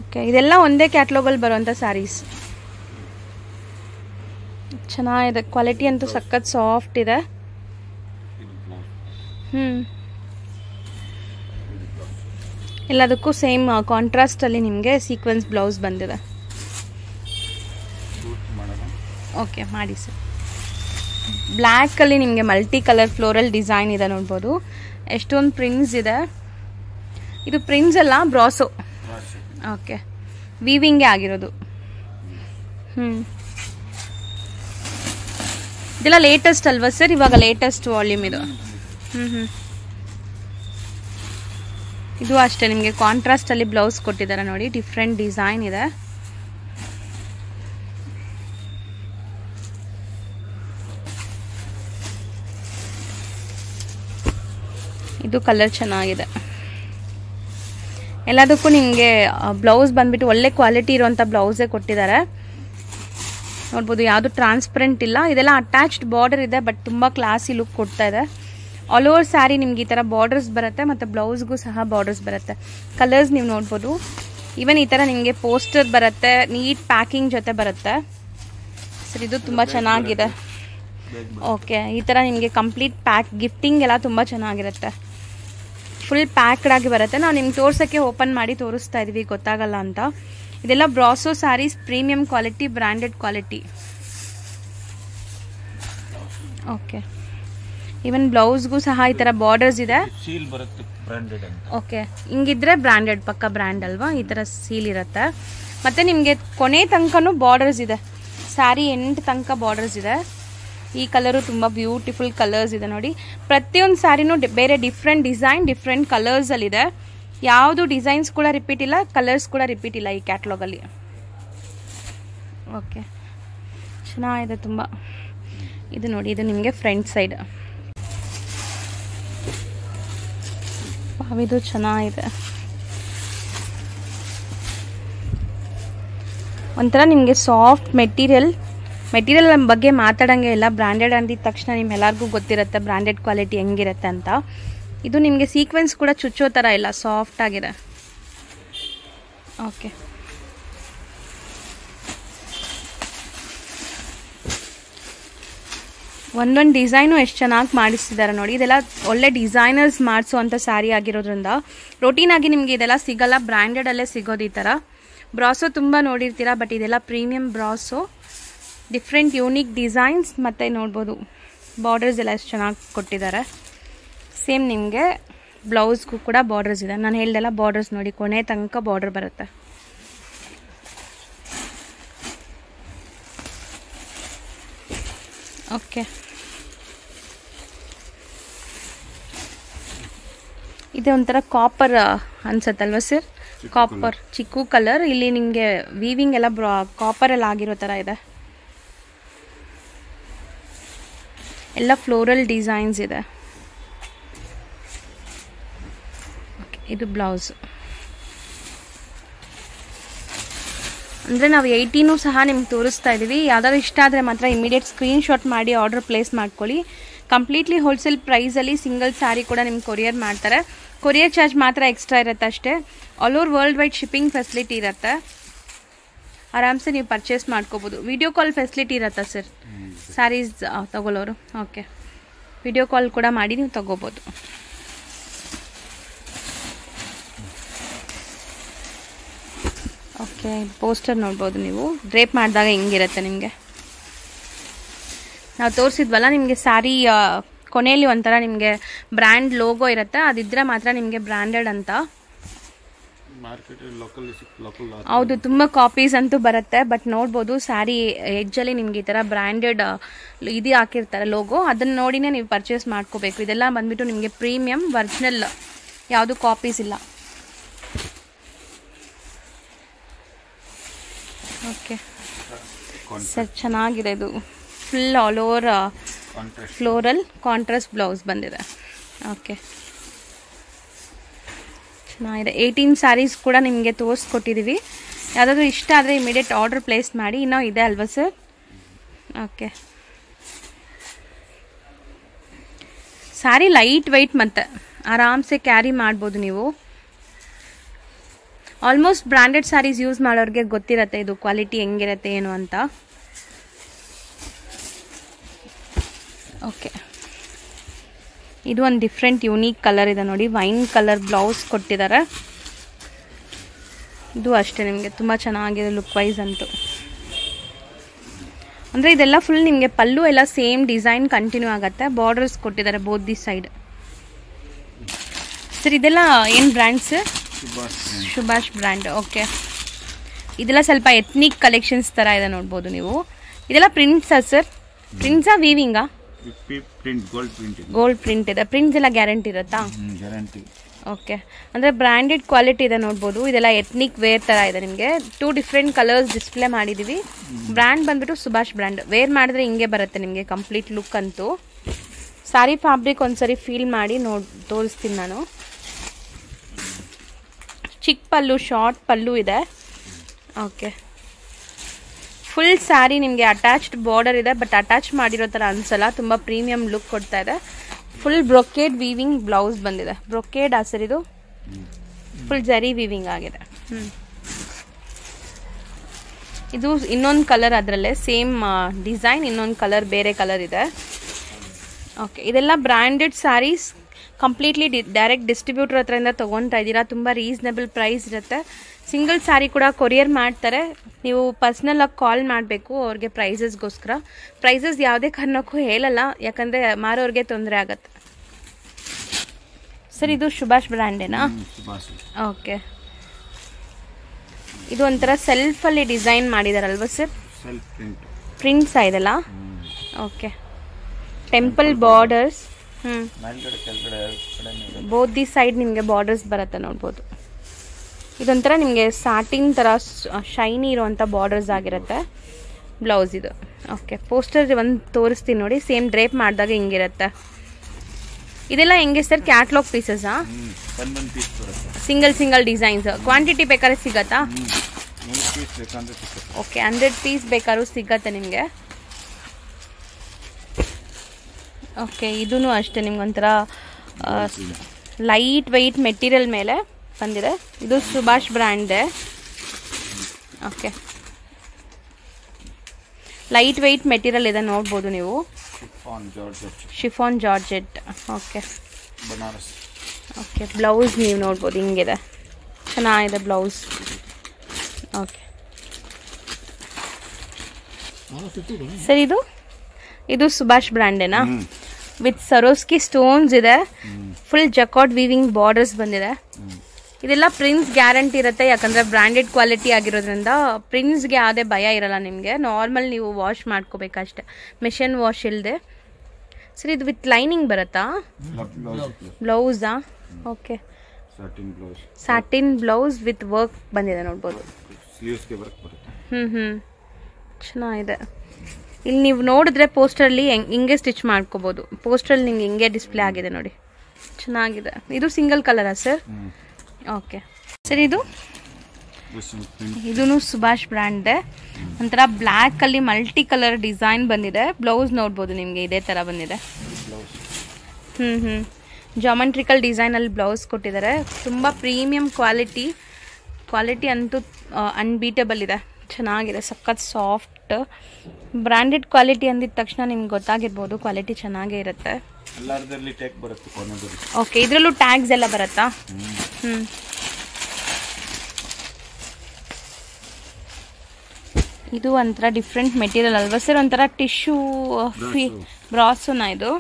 ಓಕೆ ಇದೆಲ್ಲ ಒಂದೇ ಕ್ಯಾಟ್ಲಾಗಲ್ಲಿ ಬರುವಂಥ ಸ್ಯಾರೀಸ್ ಚೆನ್ನಾಗಿದೆ. ಕ್ವಾಲಿಟಿ ಅಂತೂ ಸಖತ್ ಸಾಫ್ಟ್ ಇದೆ. ಹ್ಞೂ ಎಲ್ಲದಕ್ಕೂ ಸೇಮ್ ಕಾಂಟ್ರಾಸ್ಟಲ್ಲಿ ನಿಮಗೆ ಸೀಕ್ವೆನ್ಸ್ ಬ್ಲೌಸ್ ಬಂದಿದೆ ಪೂರ್ತಿ ಮಾಡೋಣ ಓಕೆ, ಮಾಡಿ ಸರ್. ಬ್ಲ್ಯಾಕಲ್ಲಿ ನಿಮಗೆ ಮಲ್ಟಿ ಕಲರ್ ಫ್ಲೋರಲ್ ಡಿಸೈನ್ ಇದೆ ನೋಡ್ಬೋದು. ಎಷ್ಟೊಂದು ಪ್ರಿಂಟ್ಸ್ ಇದೆ. ಇದು ಪ್ರಿಂಟ್ಸ್ ಅಲ್ಲ, ಬ್ರಾಸೋ. ಓಕೆ, ವೀವಿಂಗೇ ಆಗಿರೋದು. ಹ್ಞೂ ಇದೆಲ್ಲ ಲೇಟೆಸ್ಟ್ ಅಲ್ವಾ ಸರ್? ಇವಾಗ ಲೇಟೆಸ್ಟ್ ವಾಲ್ಯೂಮ್ ಇದು. ಹ್ಞೂ ಹ್ಞೂ ಇದು ಅಷ್ಟೇ, ನಿಮಗೆ ಕಾಂಟ್ರಾಸ್ಟಲ್ಲಿ ಬ್ಲೌಸ್ ಕೊಟ್ಟಿದ್ದಾರೆ ನೋಡಿ ಡಿಫ್ರೆಂಟ್ ಡಿಸೈನ್ ಇದೆ. ಇದು ಕಲರ್ ಚೆನ್ನಾಗಿದೆ. ಎಲ್ಲದಕ್ಕೂ ನಿಮಗೆ ಬ್ಲೌಸ್ ಬಂದ್ಬಿಟ್ಟು ಒಳ್ಳೆ ಕ್ವಾಲಿಟಿ ಇರುವಂಥ ಬ್ಲೌಸೇ ಕೊಟ್ಟಿದ್ದಾರೆ. ನೋಡ್ಬೋದು ಯಾವುದು ಟ್ರಾನ್ಸ್ಪರೆಂಟ್ ಇಲ್ಲ. ಇದೆಲ್ಲ ಅಟ್ಯಾಚ್ಡ್ ಬಾರ್ಡರ್ ಇದೆ ಬಟ್ ತುಂಬ ಕ್ಲಾಸಿ ಲುಕ್ ಕೊಡ್ತಾ ಇದೆ. ಆಲ್ ಓವರ್ ಸ್ಯಾರಿ ನಿಮ್ಗೆ ಈ ಥರ ಬಾರ್ಡರ್ಸ್ ಬರುತ್ತೆ ಮತ್ತು ಬ್ಲೌಸ್ಗೂ ಸಹ ಬಾರ್ಡರ್ಸ್ ಬರುತ್ತೆ. ಕಲರ್ಸ್ ನೀವು ನೋಡ್ಬೋದು. ಈವನ್ ಈ ಥರ ನಿಮಗೆ ಪೋಸ್ಟರ್ ಬರುತ್ತೆ ನೀಟ್ ಪ್ಯಾಕಿಂಗ್ ಜೊತೆ ಬರುತ್ತೆ. ಸರ್ ಇದು ತುಂಬ ಚೆನ್ನಾಗಿದೆ. ಓಕೆ ಈ ಥರ ನಿಮಗೆ ಕಂಪ್ಲೀಟ್ ಪ್ಯಾಕ್ ಗಿಫ್ಟಿಂಗ್ ಎಲ್ಲ ತುಂಬ ಚೆನ್ನಾಗಿರುತ್ತೆ. ಫುಲ್ ಪ್ಯಾಕ್ಡ್ ಆಗಿ ಬರುತ್ತೆ. ನಾವು ನಿಮ್ಗೆ ತೋರ್ಸೋಕ್ಕೆ ಓಪನ್ ಮಾಡಿ ತೋರಿಸ್ತಾ ಇದೀವಿ ಗೊತ್ತಾಗಲ್ಲ ಅಂತ. ಇದೆಲ್ಲ brasso sarees premium quality branded quality okay even ಬ್ಲೌಸ್ಗೂ ಸಹ ಈ ಥರ ಬಾರ್ಡರ್ಸ್ ಇದೆ. ಓಕೆ ಹಿಂಗಿದ್ರೆ ಬ್ರ್ಯಾಂಡೆಡ್ ಪಕ್ಕ ಬ್ರ್ಯಾಂಡ್ ಅಲ್ವಾ? ಈ ಥರ ಸೀಲ್ ಇರುತ್ತೆ. ಮತ್ತು ನಿಮಗೆ ಕೊನೆ ತನಕನೂ ಬಾರ್ಡರ್ಸ್ ಇದೆ. ಸ್ಯಾರಿ ಎಂಟು ತನಕ ಬಾರ್ಡರ್ಸ್ ಇದೆ. ಈ ಕಲರು ತುಂಬ ಬ್ಯೂಟಿಫುಲ್ ಕಲರ್ಸ್ ಇದೆ ನೋಡಿ. ಪ್ರತಿಯೊಂದು ಸ್ಯಾರಿನೂ ಬೇರೆ ಡಿಫ್ರೆಂಟ್ ಡಿಸೈನ್ ಡಿಫ್ರೆಂಟ್ ಕಲರ್ಸಲ್ಲಿದೆ ಯಾವುದು ಡಿಸೈನ್ಸ್ ಕೂಡ ರಿಪೀಟ್ ಇಲ್ಲ ಕಲರ್ಸ್ ಕೂಡ ರಿಪೀಟ್ ಇಲ್ಲ ಈ ಕ್ಯಾಟ್ಲಾಗಲ್ಲಿ ಓಕೆ ಚೆನ್ನಾಗಿದೆ ತುಂಬ. ಇದು ನೋಡಿ, ಇದು ನಿಮಗೆ ಫ್ರಂಟ್ ಸೈಡ್ ಇದು ಚೆನ್ನಾಗಿದೆ. ಒಂಥರ ನಿಮಗೆ ಸಾಫ್ಟ್ ಮೆಟೀರಿಯಲ್ ಮೆಟೀರಿಯಲ್ ಬಗ್ಗೆ ಮಾತಾಡೋಂಗೆ ಇಲ್ಲ. ಬ್ರ್ಯಾಂಡೆಡ್ ಅಂದಿದ ತಕ್ಷಣ ನಿಮ್ಮೆಲ್ಲರಿಗೂ ಗೊತ್ತಿರುತ್ತೆ ಬ್ರ್ಯಾಂಡೆಡ್ ಕ್ವಾಲಿಟಿ ಹೆಂಗಿರುತ್ತೆ ಅಂತ. ಇದು ನಿಮಗೆ ಸೀಕ್ವೆನ್ಸ್ ಕೂಡ ಚುಚ್ಚೋ ಥರ ಇಲ್ಲ ಸಾಫ್ಟ್ ಆಗಿದೆ ಓಕೆ ಒಂದೊಂದು ಡಿಸೈನು ಎಷ್ಟು ಚೆನ್ನಾಗಿ ಮಾಡಿಸ್ತಿದ್ದಾರೆ ನೋಡಿ. ಇದೆಲ್ಲ ಒಳ್ಳೆ ಡಿಸೈನರ್ಸ್ ಮಾಡಿಸುವಂಥ ಸ್ಯಾರಿ ಆಗಿರೋದ್ರಿಂದ ರೊಟೀನ್ ಆಗಿ ನಿಮಗೆ ಇದೆಲ್ಲ ಸಿಗಲ್ಲ. ಬ್ರ್ಯಾಂಡೆಡಲ್ಲೇ ಸಿಗೋದು ಈ ಥರ ಬ್ರಾಸು ತುಂಬ ನೋಡಿರ್ತೀರಾ ಬಟ್ ಇದೆಲ್ಲ premium brasso different unique designs ಮತ್ತು ನೋಡ್ಬೋದು ಬಾರ್ಡರ್ಸ್ ಎಲ್ಲ ಎಷ್ಟು ಚೆನ್ನಾಗಿ ಕೊಟ್ಟಿದ್ದಾರೆ. ಸೇಮ್ ನಿಮಗೆ ಬ್ಲೌಸ್ಗೂ ಕೂಡ ಬಾರ್ಡರ್ಸ್ ಇದೆ. ನಾನು ಹೇಳ್ದೆಲ್ಲ ಬಾರ್ಡರ್ಸ್ ನೋಡಿ ಕೊನೆ ತನಕ ಬಾರ್ಡರ್ ಬರುತ್ತೆ. ಓಕೆ ಇದೆ ಒಂಥರ ಕಾಪರ್ ಅನ್ಸತ್ತಲ್ವ ಸರ್ ಕಾಪರ್ ಚಿಕ್ಕು ಕಲರ್ ಇಲ್ಲಿ ನಿಮಗೆ ವೀವಿಂಗ್ ಎಲ್ಲ ಬ್ರಾ ಕಾಪರಲ್ಲಿ ಆಗಿರೋ ಥರ ಇದೆ. ಎಲ್ಲ ಫ್ಲೋರಲ್ ಡಿಸೈನ್ಸ್ ಇದೆ. ಇದು ಬ್ಲೌಸ್ ಅಂದರೆ ನಾವು ಏಯ್ಟೀನು ಸಹ ನಿಮ್ಗೆ ತೋರಿಸ್ತಾ ಇದ್ದೀವಿ ಯಾವ್ದಾದ್ರು ಇಷ್ಟ ಆದರೆ ಮಾತ್ರ ಇಮಿಡಿಯೇಟ್ ಸ್ಕ್ರೀನ್ಶಾಟ್ ಮಾಡಿ ಆರ್ಡರ್ ಪ್ಲೇಸ್ ಮಾಡ್ಕೊಳ್ಳಿ. ಕಂಪ್ಲೀಟ್ಲಿ ಹೋಲ್ಸೇಲ್ ಪ್ರೈಸಲ್ಲಿ ಸಿಂಗಲ್ ಸ್ಯಾರಿ ಕೂಡ ನಿಮ್ಗೆ ಕೊರಿಯರ್ ಮಾಡ್ತಾರೆ. ಕೊರಿಯರ್ ಚಾರ್ಜ್ ಮಾತ್ರ ಎಕ್ಸ್ಟ್ರಾ ಇರುತ್ತೆ ಅಷ್ಟೇ. All over world wide shipping facility ಇರುತ್ತೆ. ಆರಾಮ್ಸೆ ನೀವು ಪರ್ಚೇಸ್ ಮಾಡ್ಕೋಬೋದು. ವಿಡಿಯೋ ಕಾಲ್ ಫೆಸಿಲಿಟಿ ಇರುತ್ತಾ ಸರ್ ಸ್ಯಾರೀಸ್ ತಗೊಳ್ಳೋರು. ಓಕೆ ವಿಡಿಯೋ ಕಾಲ್ ಕೂಡ ಮಾಡಿ ನೀವು ತಗೋಬೋದು. ಓಕೆ ಪೋಸ್ಟರ್ ನೋಡ್ಬೋದು ನೀವು. ಡ್ರೇಪ್ ಮಾಡಿದಾಗ ಹೆಂಗಿರುತ್ತೆ ನಿಮಗೆ? ನಾವು ತೋರಿಸಿದ್ವಲ್ಲ ನಿಮಗೆ ಸ್ಯಾರಿ ಕೊನೆಯಲ್ಲಿ ಒಂಥರ ನಿಮಗೆ ಬ್ರ್ಯಾಂಡ್ ಲೋಗೋ ಇರುತ್ತೆ. ಅದಿದ್ದರೆ ಮಾತ್ರ ನಿಮಗೆ ಬ್ರ್ಯಾಂಡೆಡ್ ಅಂತ. ಹೌದು ತುಂಬ ಕಾಪೀಸ್ ಅಂತೂ ಬರುತ್ತೆ ಬಟ್ ನೋಡ್ಬೋದು ಸ್ಯಾರಿ ಎಜ್ಜಲ್ಲಿ ನಿಮ್ಗೆ ಈ ಥರ ಬ್ರ್ಯಾಂಡೆಡ್ ಇದು ಹಾಕಿರ್ತಾರೆ ಲೋಗೋ ಅದನ್ನ ನೋಡಿನೇ ನೀವು ಪರ್ಚೇಸ್ ಮಾಡ್ಕೋಬೇಕು. ಇದೆಲ್ಲ ಬಂದ್ಬಿಟ್ಟು ನಿಮಗೆ ಪ್ರೀಮಿಯಂ ಒರಿಜಿನಲ್ ಯಾವುದು ಕಾಪೀಸ್ ಇಲ್ಲ. ಓಕೆ ಸರ್ ಚೆನ್ನಾಗಿದೆ ಇದು. Full all over floral contrast blouse ಬಂದಿದೆ. ಓಕೆ ಚೆನ್ನಾಗಿದೆ ಏಯ್ಟೀನ್ ಸ್ಯಾರೀಸ್ ಕೂಡ ನಿಮಗೆ ತೋರಿಸ್ಕೊಟ್ಟಿದ್ದೀವಿ ಯಾವುದಾದ್ರೂ ಇಷ್ಟ ಆದರೆ ಇಮಿಡಿಯೇಟ್ ಆರ್ಡರ್ ಪ್ಲೇಸ್ ಮಾಡಿ. ಇನ್ನೂ ಇದೆ ಅಲ್ವಾ sir okay saree light weight ಮತ್ತೆ. ಆರಾಮ್ಸೆ ಕ್ಯಾರಿ ಮಾಡ್ಬೋದು ನೀವು. ಆಲ್ಮೋಸ್ಟ್ ಬ್ರ್ಯಾಂಡೆಡ್ ಸ್ಯಾರೀಸ್ ಯೂಸ್ ಮಾಡೋರಿಗೆ ಗೊತ್ತಿರತ್ತೆ ಇದು ಕ್ವಾಲಿಟಿ ಹೆಂಗಿರತ್ತೆ ಏನು ಅಂತ. ಓಕೆ ಇದು ಒಂದು ಡಿಫ್ರೆಂಟ್ ಯೂನಿಕ್ ಕಲರ್ ಇದೆ ನೋಡಿ. ವೈನ್ ಕಲರ್ ಬ್ಲೌಸ್ ಕೊಟ್ಟಿದ್ದಾರೆ. ಇದು ಅಷ್ಟೇ ನಿಮಗೆ. ತುಂಬ ಚೆನ್ನಾಗಿದೆ ಲುಕ್ ವೈಸ್ ಅಂತೂ. ಅಂದರೆ ಇದೆಲ್ಲ ಫುಲ್ ನಿಮಗೆ ಪಲ್ಲು ಎಲ್ಲ ಸೇಮ್ ಡಿಸೈನ್ ಕಂಟಿನ್ಯೂ ಆಗುತ್ತೆ. ಬಾರ್ಡರ್ಸ್ ಕೊಟ್ಟಿದ್ದಾರೆ ಬೋತ್ ದಿ ಸೈಡ್ ಸರ್ ಇದೆಲ್ಲ ಏನು brand sir Subhash Subhash brand okay ಇದೆಲ್ಲ ಸ್ವಲ್ಪ ಎತ್ನಿಕ್ ಕಲೆಕ್ಷನ್ಸ್ ಥರ ಇದೆ ನೋಡ್ಬೋದು ನೀವು. ಇದೆಲ್ಲ ಪ್ರಿಂಟ್ಸಾ ಸರ್ ಪ್ರಿಂಟ್ಸಾ ವೀವಿಂಗಾ ಪ್ರಿಂಟ್ ಗೋಲ್ಡ್ ಪ್ರಿಂಟ್ ಇದೆ ಗೋಲ್ಡ್ ಪ್ರಿಂಟ್ ಇದೆ. ಪ್ರಿಂಟ್ಸ್ ಎಲ್ಲ ಗ್ಯಾರಂಟಿ ಇರುತ್ತಾ? ಗ್ಯಾರಂಟಿ ಓಕೆ ಅಂದರೆ ಬ್ರ್ಯಾಂಡೆಡ್ ಕ್ವಾಲಿಟಿ ಇದೆ ನೋಡ್ಬೋದು. ಇದೆಲ್ಲ ಎಥ್ನಿಕ್ ವೇರ್ ಥರ ಇದೆ ನಿಮಗೆ. ಟೂ ಡಿಫ್ರೆಂಟ್ ಕಲರ್ಸ್ ಡಿಸ್ಪ್ಲೇ ಮಾಡಿದ್ದೀವಿ ಬ್ರ್ಯಾಂಡ್ ಬಂದ್ಬಿಟ್ಟು ಸುಭಾಷ್ ಬ್ರ್ಯಾಂಡ್ ವೇರ್ ಮಾಡಿದ್ರೆ ಹಿಂಗೆ ಬರುತ್ತೆ ನಿಮಗೆ ಕಂಪ್ಲೀಟ್ ಲುಕ್ ಅಂತೂ. ಸಾರಿ ಫ್ಯಾಬ್ರಿಕ್ ಒಂದ್ಸರಿ ಫೀಲ್ ಮಾಡಿ ನೋಡ್ ತೋರಿಸ್ತೀನಿ ನಾನು. ಚಿಕ್ಕ ಪಲ್ಲು ಶಾರ್ಟ್ ಪಲ್ಲು ಇದೆ. ಓಕೆ ಫುಲ್ ಸ್ಯಾರಿ ನಿಮಗೆ ಅಟ್ಯಾಚ್ಡ್ ಬಾರ್ಡರ್ ಇದೆ ಬಟ್ ಅಟ್ಯಾಚ್ ಮಾಡಿರೋ ಥರ ಅನಿಸಲ್ಲ, ತುಂಬ ಪ್ರೀಮಿಯಂ ಲುಕ್ ಕೊಡ್ತಾ ಇದೆ. ಫುಲ್ ಬ್ರೊಕೇಡ್ ವೀವಿಂಗ್ ಬ್ಲೌಸ್ ಬಂದಿದೆ. ಬ್ರೊಕೇಡ್ ಆ ಫುಲ್ ಜರಿ ವೀವಿಂಗ್ ಆಗಿದೆ. ಹ್ಞೂ ಇದು ಇನ್ನೊಂದು ಕಲರ್ ಅದರಲ್ಲೇ ಸೇಮ್ ಡಿಸೈನ್ ಇನ್ನೊಂದು ಕಲರ್ ಬೇರೆ ಕಲರ್ ಇದೆ. ಓಕೆ ಇದೆಲ್ಲ ಬ್ರ್ಯಾಂಡೆಡ್ ಸ್ಯಾರೀಸ್ ಕಂಪ್ಲೀಟ್ಲಿ ಡಿ ಡೈರೆಕ್ಟ್ ಡಿಸ್ಟ್ರಿಬ್ಯೂಟರ್ ಹತ್ರದಿಂದ ತೊಗೊತಾ ಇದ್ದೀರಾ? ತುಂಬ ರೀಸನೇಬಲ್ ಪ್ರೈಸ್ ಇರುತ್ತೆ. ಸಿಂಗಲ್ ಸ್ಯಾರಿ ಕೂಡ ಕೊರಿಯರ್ ಮಾಡ್ತಾರೆ. ನೀವು ಪರ್ಸ್ನಲ್ ಆಗಿ ಕಾಲ್ ಮಾಡಬೇಕು ಅವ್ರಿಗೆ ಪ್ರೈಸಸ್ಗೋಸ್ಕರ ಪ್ರೈಸಸ್ ಯಾವುದೇ ಕಾರಣಕ್ಕೂ ಹೇಳಲ್ಲ ಯಾಕಂದರೆ ಮಾರೋರಿಗೆ ತೊಂದರೆ ಆಗತ್ತೆ. ಸರ್ ಇದು ಸುಭಾಷ್ ಬ್ರ್ಯಾಂಡೇನಾ ಓಕೆ. ಇದು ಒಂಥರ ಸೆಲ್ಫಲ್ಲಿ ಡಿಸೈನ್ ಮಾಡಿದಾರಲ್ವಾ ಸರ್ ಪ್ರಿಂಟ್ಸ್ ಇದೆಲ್ಲ? ಓಕೆ. ಟೆಂಪಲ್ ಬಾರ್ಡರ್ಸ್ ಹ್ಞೂ ಬೋದ್ ಬೋತ್ ದಿ ಸೈಡ್ ನಿಮಗೆ ಬಾರ್ಡರ್ಸ್ ಬರುತ್ತೆ ನೋಡ್ಬೋದು. ಇದೊಂಥರ ನಿಮಗೆ ಸ್ಟಾರ್ಟಿಂಗ್ ಥರ ಶೈನಿ ಇರುವಂಥ ಬಾರ್ಡರ್ಸ್ ಆಗಿರುತ್ತೆ. ಬ್ಲೌಸ್ ಇದು. ಓಕೆ ಪೋಸ್ಟರ್ ಒಂದು ತೋರಿಸ್ತೀನಿ ನೋಡಿ. ಸೇಮ್ ಡ್ರೇಪ್ ಮಾಡಿದಾಗ ಹಿಂಗಿರುತ್ತೆ. ಇದೆಲ್ಲ ಹೆಂಗೆ ಸರ್? ಕ್ಯಾಟ್ಲಾಗ್ ಪೀಸಸ್ಸಾ ಹ್ಞೂ ಒಂದೊಂದು ಪೀಸ್ ಬರುತ್ತೆ ಸಿಂಗಲ್ ಸಿಂಗಲ್ ಡಿಸೈನ್ಸ್ ಕ್ವಾಂಟಿಟಿ ಬೇಕಾದ್ರೆ ಸಿಗತ್ತಾ? ನಿಮ್ಗೆ ಪೀಸ್ ಬೇಕಂದ್ರೆ ಸಿಗುತ್ತೆ ಓಕೆ ಹಂಡ್ರೆಡ್ ಪೀಸ್ ಬೇಕಾದ್ರೂ ಸಿಗತ್ತೆ ನಿಮಗೆ. ಓಕೆ ಇದೂ ಅಷ್ಟೇ ನಿಮ್ಗೊಂಥರ ಲೈಟ್ ವೆಯ್ಟ್ ಮೆಟೀರಿಯಲ್ ಮೇಲೆ. ಬಂದಿದೆ ಇದು Subhash brand. Okay. Light weight material ಇದೆ ನೋಡ್ಬೋದು ನೀವು. Chiffon georgette okay. Okay blouse ನೀವು ನೋಡ್ಬೋದು ಹಿಂಗಿದೆ. ಚೆನ್ನಾಗಿದೆ ಬ್ಲೌಸ್ ಓಕೆ. ಸರ್ ಇದು? ಇದು ಸುಭಾಷ್ ಬ್ರ್ಯಾಂಡೇನಾ? ವಿತ್ ಸರೋಸ್ಕಿ ಸ್ಟೋನ್ಸ್ ಇದೆ. ಫುಲ್ ಜಕಾಟ್ ವೀವಿಂಗ್ ಬಾರ್ಡರ್ಸ್ ಬಂದಿದೆ. ಇದೆಲ್ಲ ಪ್ರಿನ್ಸ್ ಗ್ಯಾರಂಟಿ ಇರುತ್ತೆ ಯಾಕಂದರೆ ಬ್ರ್ಯಾಂಡೆಡ್ ಕ್ವಾಲಿಟಿ ಆಗಿರೋದ್ರಿಂದ ಪ್ರಿನ್ಸ್ಗೆ ಯಾವುದೇ ಭಯ ಇರಲ್ಲ ನಿಮಗೆ. ನಾರ್ಮಲ್ ನೀವು ವಾಶ್ ಮಾಡ್ಕೋಬೇಕಷ್ಟೆ. ಮಿಷನ್ ವಾಶ್ ಇಲ್ಲದೆ ಸರ್ ಇದು ವಿತ್ ಲೈನಿಂಗ್ ಬರುತ್ತಾ? ಬ್ಲೌಸಾ okay satin blouse with work ಬಂದಿದೆ ನೋಡ್ಬೋದು. ಹ್ಞೂ ಹ್ಞೂ ಚೆನ್ನಾಗಿದೆ. ಇಲ್ಲಿ ನೀವು ನೋಡಿದ್ರೆ ಪೋಸ್ಟರಲ್ಲಿ ಹಿಂಗೆ ಸ್ಟಿಚ್ ಮಾಡ್ಕೋಬೋದು. ಪೋಸ್ಟರಲ್ಲಿ ನಿಮ್ಗೆ ಹಿಂಗೆ ಡಿಸ್ಪ್ಲೇ ಆಗಿದೆ ನೋಡಿ. ಚೆನ್ನಾಗಿದೆ. ಇದು ಸಿಂಗಲ್ ಕಲರಾ ಸರ್ ಓಕೆ ಸರಿ, ಇದು? ಇದೂ ಸುಭಾಷ್ ಬ್ರ್ಯಾಂಡ್ ಒಂಥರ ಬ್ಲ್ಯಾಕಲ್ಲಿ ಮಲ್ಟಿ ಕಲರ್ ಡಿಸೈನ್ ಬಂದಿದೆ. ಬ್ಲೌಸ್ ನೋಡ್ಬೋದು ನಿಮಗೆ, ಇದೇ ಥರ ಬಂದಿದೆ. ಹ್ಞೂ ಹ್ಞೂ ಜಾಮೆಂಟ್ರಿಕಲ್ ಡಿಸೈನಲ್ಲಿ ಬ್ಲೌಸ್ ಕೊಟ್ಟಿದ್ದಾರೆ. ತುಂಬ ಪ್ರೀಮಿಯಂ ಕ್ವಾಲಿಟಿ ಕ್ವಾಲಿಟಿ ಅಂತೂ ಅನ್ಬೀಟಬಲ್ ಇದೆ. ಚೆನ್ನಾಗಿದೆ ಸಖತ್ ಸಾಫ್ಟ್ ಬ್ರ್ಯಾಂಡೆಡ್ ಕ್ವಾಲಿಟಿ ಅಂದಿದ ತಕ್ಷಣ ನಿಮ್ಗೆ ಗೊತ್ತಾಗಿರ್ಬೋದು ಕ್ವಾಲಿಟಿ ಚೆನ್ನಾಗೇ ಇರುತ್ತೆ. ಓಕೆ ಇದರಲ್ಲೂ ಟ್ಯಾಗ್ಸ್ ಎಲ್ಲ ಬರುತ್ತಾ? ಹ್ಞೂ ಇದು ಒಂಥರ ಡಿಫ್ರೆಂಟ್ ಮೆಟೀರಿಯಲ್ ಅಲ್ವಾ? ಸರ್ ಒಂಥರ ಟಿಶ್ಯೂ ಫಿ ಬ್ರಾಸೋನ ಇದು.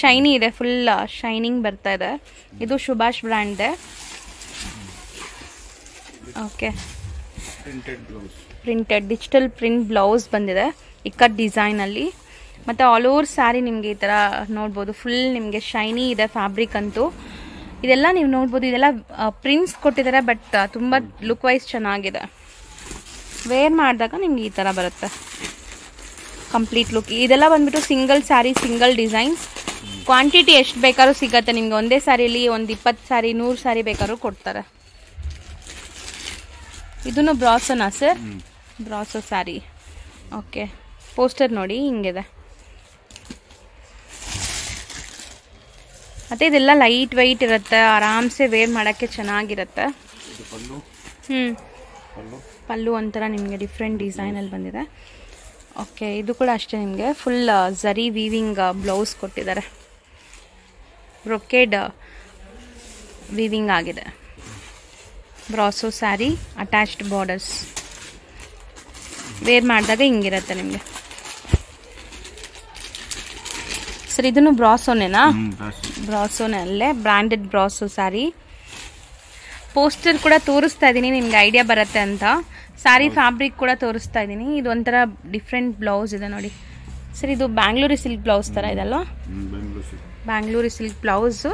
ಶೈನಿ ಇದೆ ಫುಲ್ ಶೈನಿಂಗ್ ಬರ್ತಾ ಇದೆ. ಇದು Subhash brand. Okay printed blouse printed digital print blouse ಬಂದಿದೆ ಇಕ್ಕಟ್ ಡಿಸೈನಲ್ಲಿ ಮತ್ತು ಆಲ್ ಓವರ್ ಸ್ಯಾರಿ ನಿಮಗೆ ಈ ಥರ ನೋಡ್ಬೋದು. ಫುಲ್ ನಿಮಗೆ ಶೈನಿ ಇದೆ ಫ್ಯಾಬ್ರಿಕ್ ಅಂತೂ. ಇದೆಲ್ಲ ನೀವು ನೋಡ್ಬೋದು, ಇದೆಲ್ಲ ಪ್ರಿಂಟ್ಸ್ ಕೊಟ್ಟಿದ್ದಾರೆ ಬಟ್ ತುಂಬ ಲುಕ್ ವೈಸ್ ಚೆನ್ನಾಗಿದೆ. ವೇರ್ ಮಾಡಿದಾಗ ನಿಮ್ಗೆ ಈ ಥರ ಬರುತ್ತೆ. ಕಂಪ್ಲೀಟ್ ಲುಕ್ ಇದೆಲ್ಲ ಬಂದ್ಬಿಟ್ಟು single sari single designs quantity ಎಷ್ಟು ಬೇಕಾದ್ರೂ ಸಿಗತ್ತೆ ನಿಮಗೆ. ಒಂದೇ ಸ್ಯಾರಿಲಿ ಒಂದು ಇಪ್ಪತ್ತು ಸ್ಯಾರಿ ನೂರು ಸ್ಯಾರಿ ಬೇಕಾದ್ರೂ ಕೊಡ್ತಾರೆ. ಇದನ್ನು ಬ್ರಾಸನಾ sir brasso sari. Okay poster ನೋಡಿ ಹಿಂಗಿದೆ. ಮತ್ತು ಇದೆಲ್ಲ ಲೈಟ್ ವೈಟ್ ಇರುತ್ತೆ ಆರಾಮ್ಸೆ ವೇರ್ ಮಾಡೋಕ್ಕೆ ಚೆನ್ನಾಗಿರುತ್ತೆ. ಹ್ಞೂ ಪಲ್ಲು? ಒಂಥರ ನಿಮಗೆ ಡಿಫ್ರೆಂಟ್ ಡಿಸೈನಲ್ಲಿ ಬಂದಿದೆ. ಓಕೆ ಇದು ಕೂಡ ಅಷ್ಟೇ ನಿಮಗೆ ಫುಲ್ ಝರಿ ವೀವಿಂಗ್ ಬ್ಲೌಸ್ ಕೊಟ್ಟಿದ್ದಾರೆ. ಬ್ರೊಕೇಡ್ ವೀವಿಂಗ್ ಆಗಿದೆ. Brasso sari attached borders wear ಮಾಡಿದಾಗ ಹಿಂಗಿರುತ್ತೆ ನಿಮಗೆ. ಸರ್ ಇದನ್ನು ಬ್ರಾಸೋನೇನಾ ಬ್ರಾಸೋನೆ ಬ್ರಾಸ್ ಬ್ರಾಸೋನೇ ಅಲ್ಲೇ ಬ್ರ್ಯಾಂಡೆಡ್ ಬ್ರಾಸೋ ಸ್ಯಾರಿ ಪೋಸ್ಟರ್ ಕೂಡ ತೋರಿಸ್ತಾ ಇದ್ದೀನಿ ನಿಮ್ಗೆ ಐಡಿಯಾ ಬರುತ್ತೆ ಅಂತ. ಸ್ಯಾರಿ ಫ್ಯಾಬ್ರಿಕ್ ಕೂಡ ತೋರಿಸ್ತಾ ಇದ್ದೀನಿ. ಇದು ಒಂಥರ ಡಿಫ್ರೆಂಟ್ ಬ್ಲೌಸ್ ಇದೆ ನೋಡಿ. ಸರ್ ಇದು ಬ್ಯಾಂಗ್ಳೂರಿ ಸಿಲ್ಕ್ ಬ್ಲೌಸ್ ಥರ city Bangalori silk. Blouse.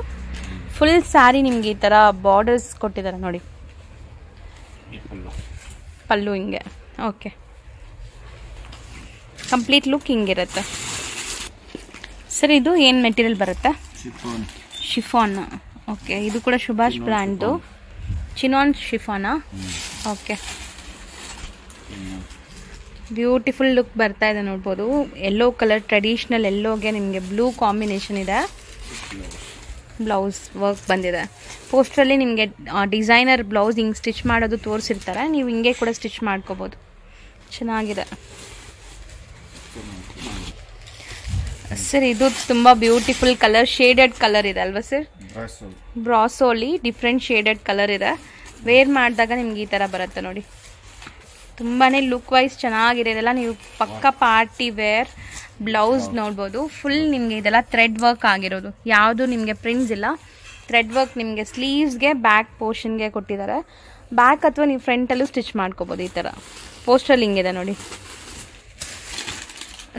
Full sari ನಿಮಗೆ ಈ ಥರ ಬಾರ್ಡರ್ಸ್ ಕೊಟ್ಟಿದ್ದಾರೆ ನೋಡಿ. ಪಲ್ಲು. ಹಿಂಗೆ. ಓಕೆ ಕಂಪ್ಲೀಟ್ ಲುಕ್ ಹಿಂಗಿರುತ್ತೆ. ಸರ್ ಇದು ಏನು ಮೆಟೀರಿಯಲ್ ಬರುತ್ತೆ? ಶಿಫಾನ್. ಓಕೆ ಇದು ಕೂಡ ಸುಭಾಷ್ ಬ್ರ್ಯಾಂಡು. ಚಿನಾನ್ ಶಿಫಾನಾ? ಓಕೆ ಬ್ಯೂಟಿಫುಲ್ ಲುಕ್ ಬರ್ತಾ ಇದೆ ನೋಡ್ಬೋದು. ಎಲ್ಲೋ ಕಲರ್ ಟ್ರೆಡಿಷ್ನಲ್ ಎಲ್ಲೋಗೆ ನಿಮಗೆ ಬ್ಲೂ ಕಾಂಬಿನೇಷನ್ ಇದೆ. ಬ್ಲೌಸ್ ವರ್ಕ್ ಬಂದಿದೆ. ಪೋಸ್ಟ್ರಲ್ಲಿ ನಿಮಗೆ ಡಿಸೈನರ್ ಬ್ಲೌಸ್ ಹಿಂಗೆ ಸ್ಟಿಚ್ ಮಾಡೋದು ತೋರಿಸಿರ್ತಾರೆ. ನೀವು ಹಿಂಗೆ ಕೂಡ ಸ್ಟಿಚ್ ಮಾಡ್ಕೋಬೋದು. ಚೆನ್ನಾಗಿದೆ. ಸರ್ ಇದು ತುಂಬಾ ಬ್ಯೂಟಿಫುಲ್ ಕಲರ್ ಶೇಡೆಡ್ ಕಲರ್ ಇದೆ ಅಲ್ವಾ ಸರ್ ಬ್ರಾಸೋಲಿ ಡಿಫ್ರೆಂಟ್ ಶೇಡೆಡ್ ಕಲರ್ ಇದೆ. ವೇರ್ ಮಾಡಿದಾಗ ನಿಮ್ಗೆ ಈ ಥರ ಬರುತ್ತೆ ನೋಡಿ. ತುಂಬಾ ಲುಕ್ ವೈಸ್ ಚೆನ್ನಾಗಿದೆ. ಇದೆಲ್ಲ ನೀವು ಪಕ್ಕ ಪಾರ್ಟಿ ವೇರ್ ಬ್ಲೌಸ್ ನೋಡ್ಬೋದು. ಫುಲ್ ನಿಮಗೆ ಇದೆಲ್ಲ ಥ್ರೆಡ್ ವರ್ಕ್ ಆಗಿರೋದು. ಯಾವುದು ನಿಮಗೆ ಪ್ರಿಂಟ್ಸ್ ಇಲ್ಲ. ಥ್ರೆಡ್ ವರ್ಕ್ ನಿಮಗೆ ಸ್ಲೀವ್ಸ್ಗೆ ಬ್ಯಾಕ್ ಪೋರ್ಷನ್ಗೆ ಕೊಟ್ಟಿದ್ದಾರೆ. ಬ್ಯಾಕ್ ಅಥವಾ ನೀವು ಫ್ರಂಟಲ್ಲೂ ಸ್ಟಿಚ್ ಮಾಡ್ಕೋಬೋದು ಈ ಥರ ಪೋಸ್ಟಲ್ಲಿ ಹಿಂಗಿದೆ ನೋಡಿ.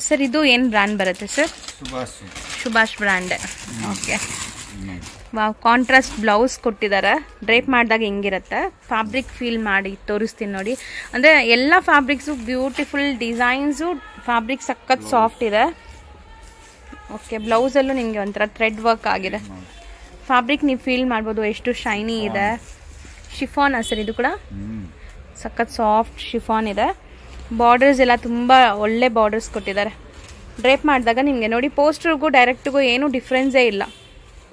ಸರ್ ಇದು ಏನು ಬ್ರ್ಯಾಂಡ್ ಬರುತ್ತೆ sir Subhash. Subhash brand okay wow contrast blouse ಕೊಟ್ಟಿದ್ದಾರೆ ಡ್ರೇಪ್ ಮಾಡಿದಾಗ ಹೆಂಗಿರುತ್ತೆ? ಫ್ಯಾಬ್ರಿಕ್ ಫೀಲ್ ಮಾಡಿ ತೋರಿಸ್ತೀನಿ ನೋಡಿ. ಅಂದರೆ ಎಲ್ಲ ಫ್ಯಾಬ್ರಿಕ್ಸು ಬ್ಯೂಟಿಫುಲ್ ಡಿಸೈನ್ಸು ಫ್ಯಾಬ್ರಿಕ್ ಸಖತ್ ಸಾಫ್ಟ್ ಇದೆ. ಓಕೆ ಬ್ಲೌಸಲ್ಲೂ ನಿಮಗೆ ಒಂಥರ ಥ್ರೆಡ್ ವರ್ಕ್ ಆಗಿದೆ. ಫ್ಯಾಬ್ರಿಕ್ ನೀವು ಫೀಲ್ ಮಾಡ್ಬೋದು ಎಷ್ಟು ಶೈನಿ ಇದೆ. ಶಿಫಾನ್ ಸರ್ ಇದು ಕೂಡ? ಸಖತ್ ಸಾಫ್ಟ್ ಶಿಫಾನ್ ಇದೆ. ಬಾರ್ಡರ್ಸ್ ಎಲ್ಲ ತುಂಬ ಒಳ್ಳೆ ಬಾರ್ಡರ್ಸ್ ಕೊಟ್ಟಿದ್ದಾರೆ. ಡ್ರೇಪ್ ಮಾಡಿದಾಗ ನಿಮಗೆ ನೋಡಿ ಪೋಸ್ಟರ್ಗೂ ಡೈರೆಕ್ಟ್ಗೂ ಏನೂ ಡಿಫ್ರೆನ್ಸೇ ಇಲ್ಲ.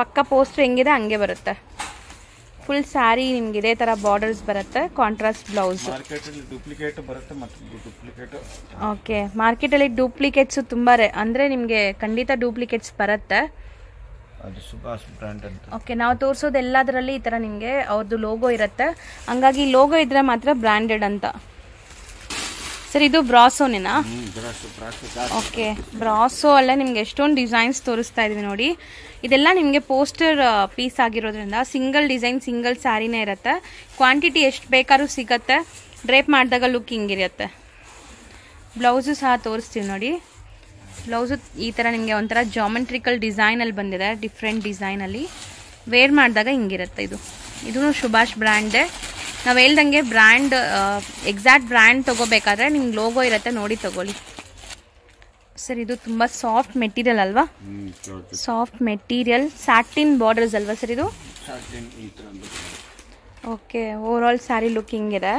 ಪಕ್ಕ ಪೋಸ್ಟರ್ ಹೆಂಗಿದೆ ಹಂಗೆ ಬರುತ್ತೆ. ಫುಲ್ ಸ್ಯಾರಿ ನಿಮ್ಗೆ ಇದೇ ಥರ ಬಾರ್ಡರ್ಸ್ ಬರುತ್ತೆ ಕಾಂಟ್ರಾಸ್ಟ್ ಬ್ಲೌಸ್ ಓಕೆ ಮಾರ್ಕೆಟಲ್ಲಿ ಡೂಪ್ಲಿಕೇಟ್ಸು ತುಂಬ ಅಂದರೆ ನಿಮಗೆ ಖಂಡಿತ ಡೂಪ್ಲಿಕೇಟ್ಸ್ ಬರುತ್ತೆ. ಓಕೆ ನಾವು ತೋರಿಸೋದು ಎಲ್ಲದರಲ್ಲಿ ಈ ಥರ ನಿಮಗೆ ಅವ್ರದ್ದು ಲೋಗೋ ಇರುತ್ತೆ. ಹಂಗಾಗಿ ಲೋಗೋ ಇದ್ರೆ ಮಾತ್ರ ಬ್ರ್ಯಾಂಡೆಡ್ ಅಂತ. ಸರ್ ಇದು ಬ್ರಾಸೋನೇನಾ? ಓಕೆ ಬ್ರಾಸೋ ಅಲ್ಲ ನಿಮ್ಗೆ ಎಷ್ಟೊಂದು ಡಿಸೈನ್ಸ್ ತೋರಿಸ್ತಾ ಇದೀವಿ ನೋಡಿ. ಇದೆಲ್ಲ ನಿಮಗೆ ಪೋಸ್ಟರ್ ಪೀಸ್ ಆಗಿರೋದ್ರಿಂದ ಸಿಂಗಲ್ ಡಿಸೈನ್ ಸಿಂಗಲ್ ಸ್ಯಾರಿನೇ ಇರುತ್ತೆ. ಕ್ವಾಂಟಿಟಿ ಎಷ್ಟು ಬೇಕಾದ್ರೂ ಸಿಗತ್ತೆ. ಡ್ರೇಪ್ ಮಾಡಿದಾಗ ಲುಕ್ ಹಿಂಗಿರುತ್ತೆ. ಬ್ಲೌಸು ಸಹ ತೋರಿಸ್ತೀವಿ ನೋಡಿ. ಬ್ಲೌಸು ಈ ಥರ ನಿಮಗೆ ಒಂಥರ ಜಾಮೆಟ್ರಿಕಲ್ ಡಿಸೈನಲ್ಲಿ ಬಂದಿದೆ ಡಿಫ್ರೆಂಟ್ ಡಿಸೈನಲ್ಲಿ ವೇರ್ ಮಾಡಿದಾಗ ಹಿಂಗಿರುತ್ತೆ ಇದು. ಇದೂ ಸುಭಾಷ್ ಬ್ರ್ಯಾಂಡೇ. ನಾವು ಹೇಳ್ದಂಗೆ ಬ್ರ್ಯಾಂಡ್ ಎಕ್ಸಾಕ್ಟ್ ಬ್ರ್ಯಾಂಡ್ ತೊಗೋಬೇಕಾದ್ರೆ ನಿಮ್ಗೆ ಲೋಗೋ ಇರುತ್ತೆ ನೋಡಿ ತಗೊಳ್ಳಿ. ಸರ್ ಇದು ತುಂಬ ಸಾಫ್ಟ್ ಮೆಟೀರಿಯಲ್ ಅಲ್ವಾ? ಸಾಫ್ಟ್ ಮೆಟೀರಿಯಲ್ ಸ್ಯಾಟಿನ್ ಬಾರ್ಡರ್ಸ್ ಅಲ್ವಾ ಸರ್ ಇದು? Okay over all sari look ಇದೆ.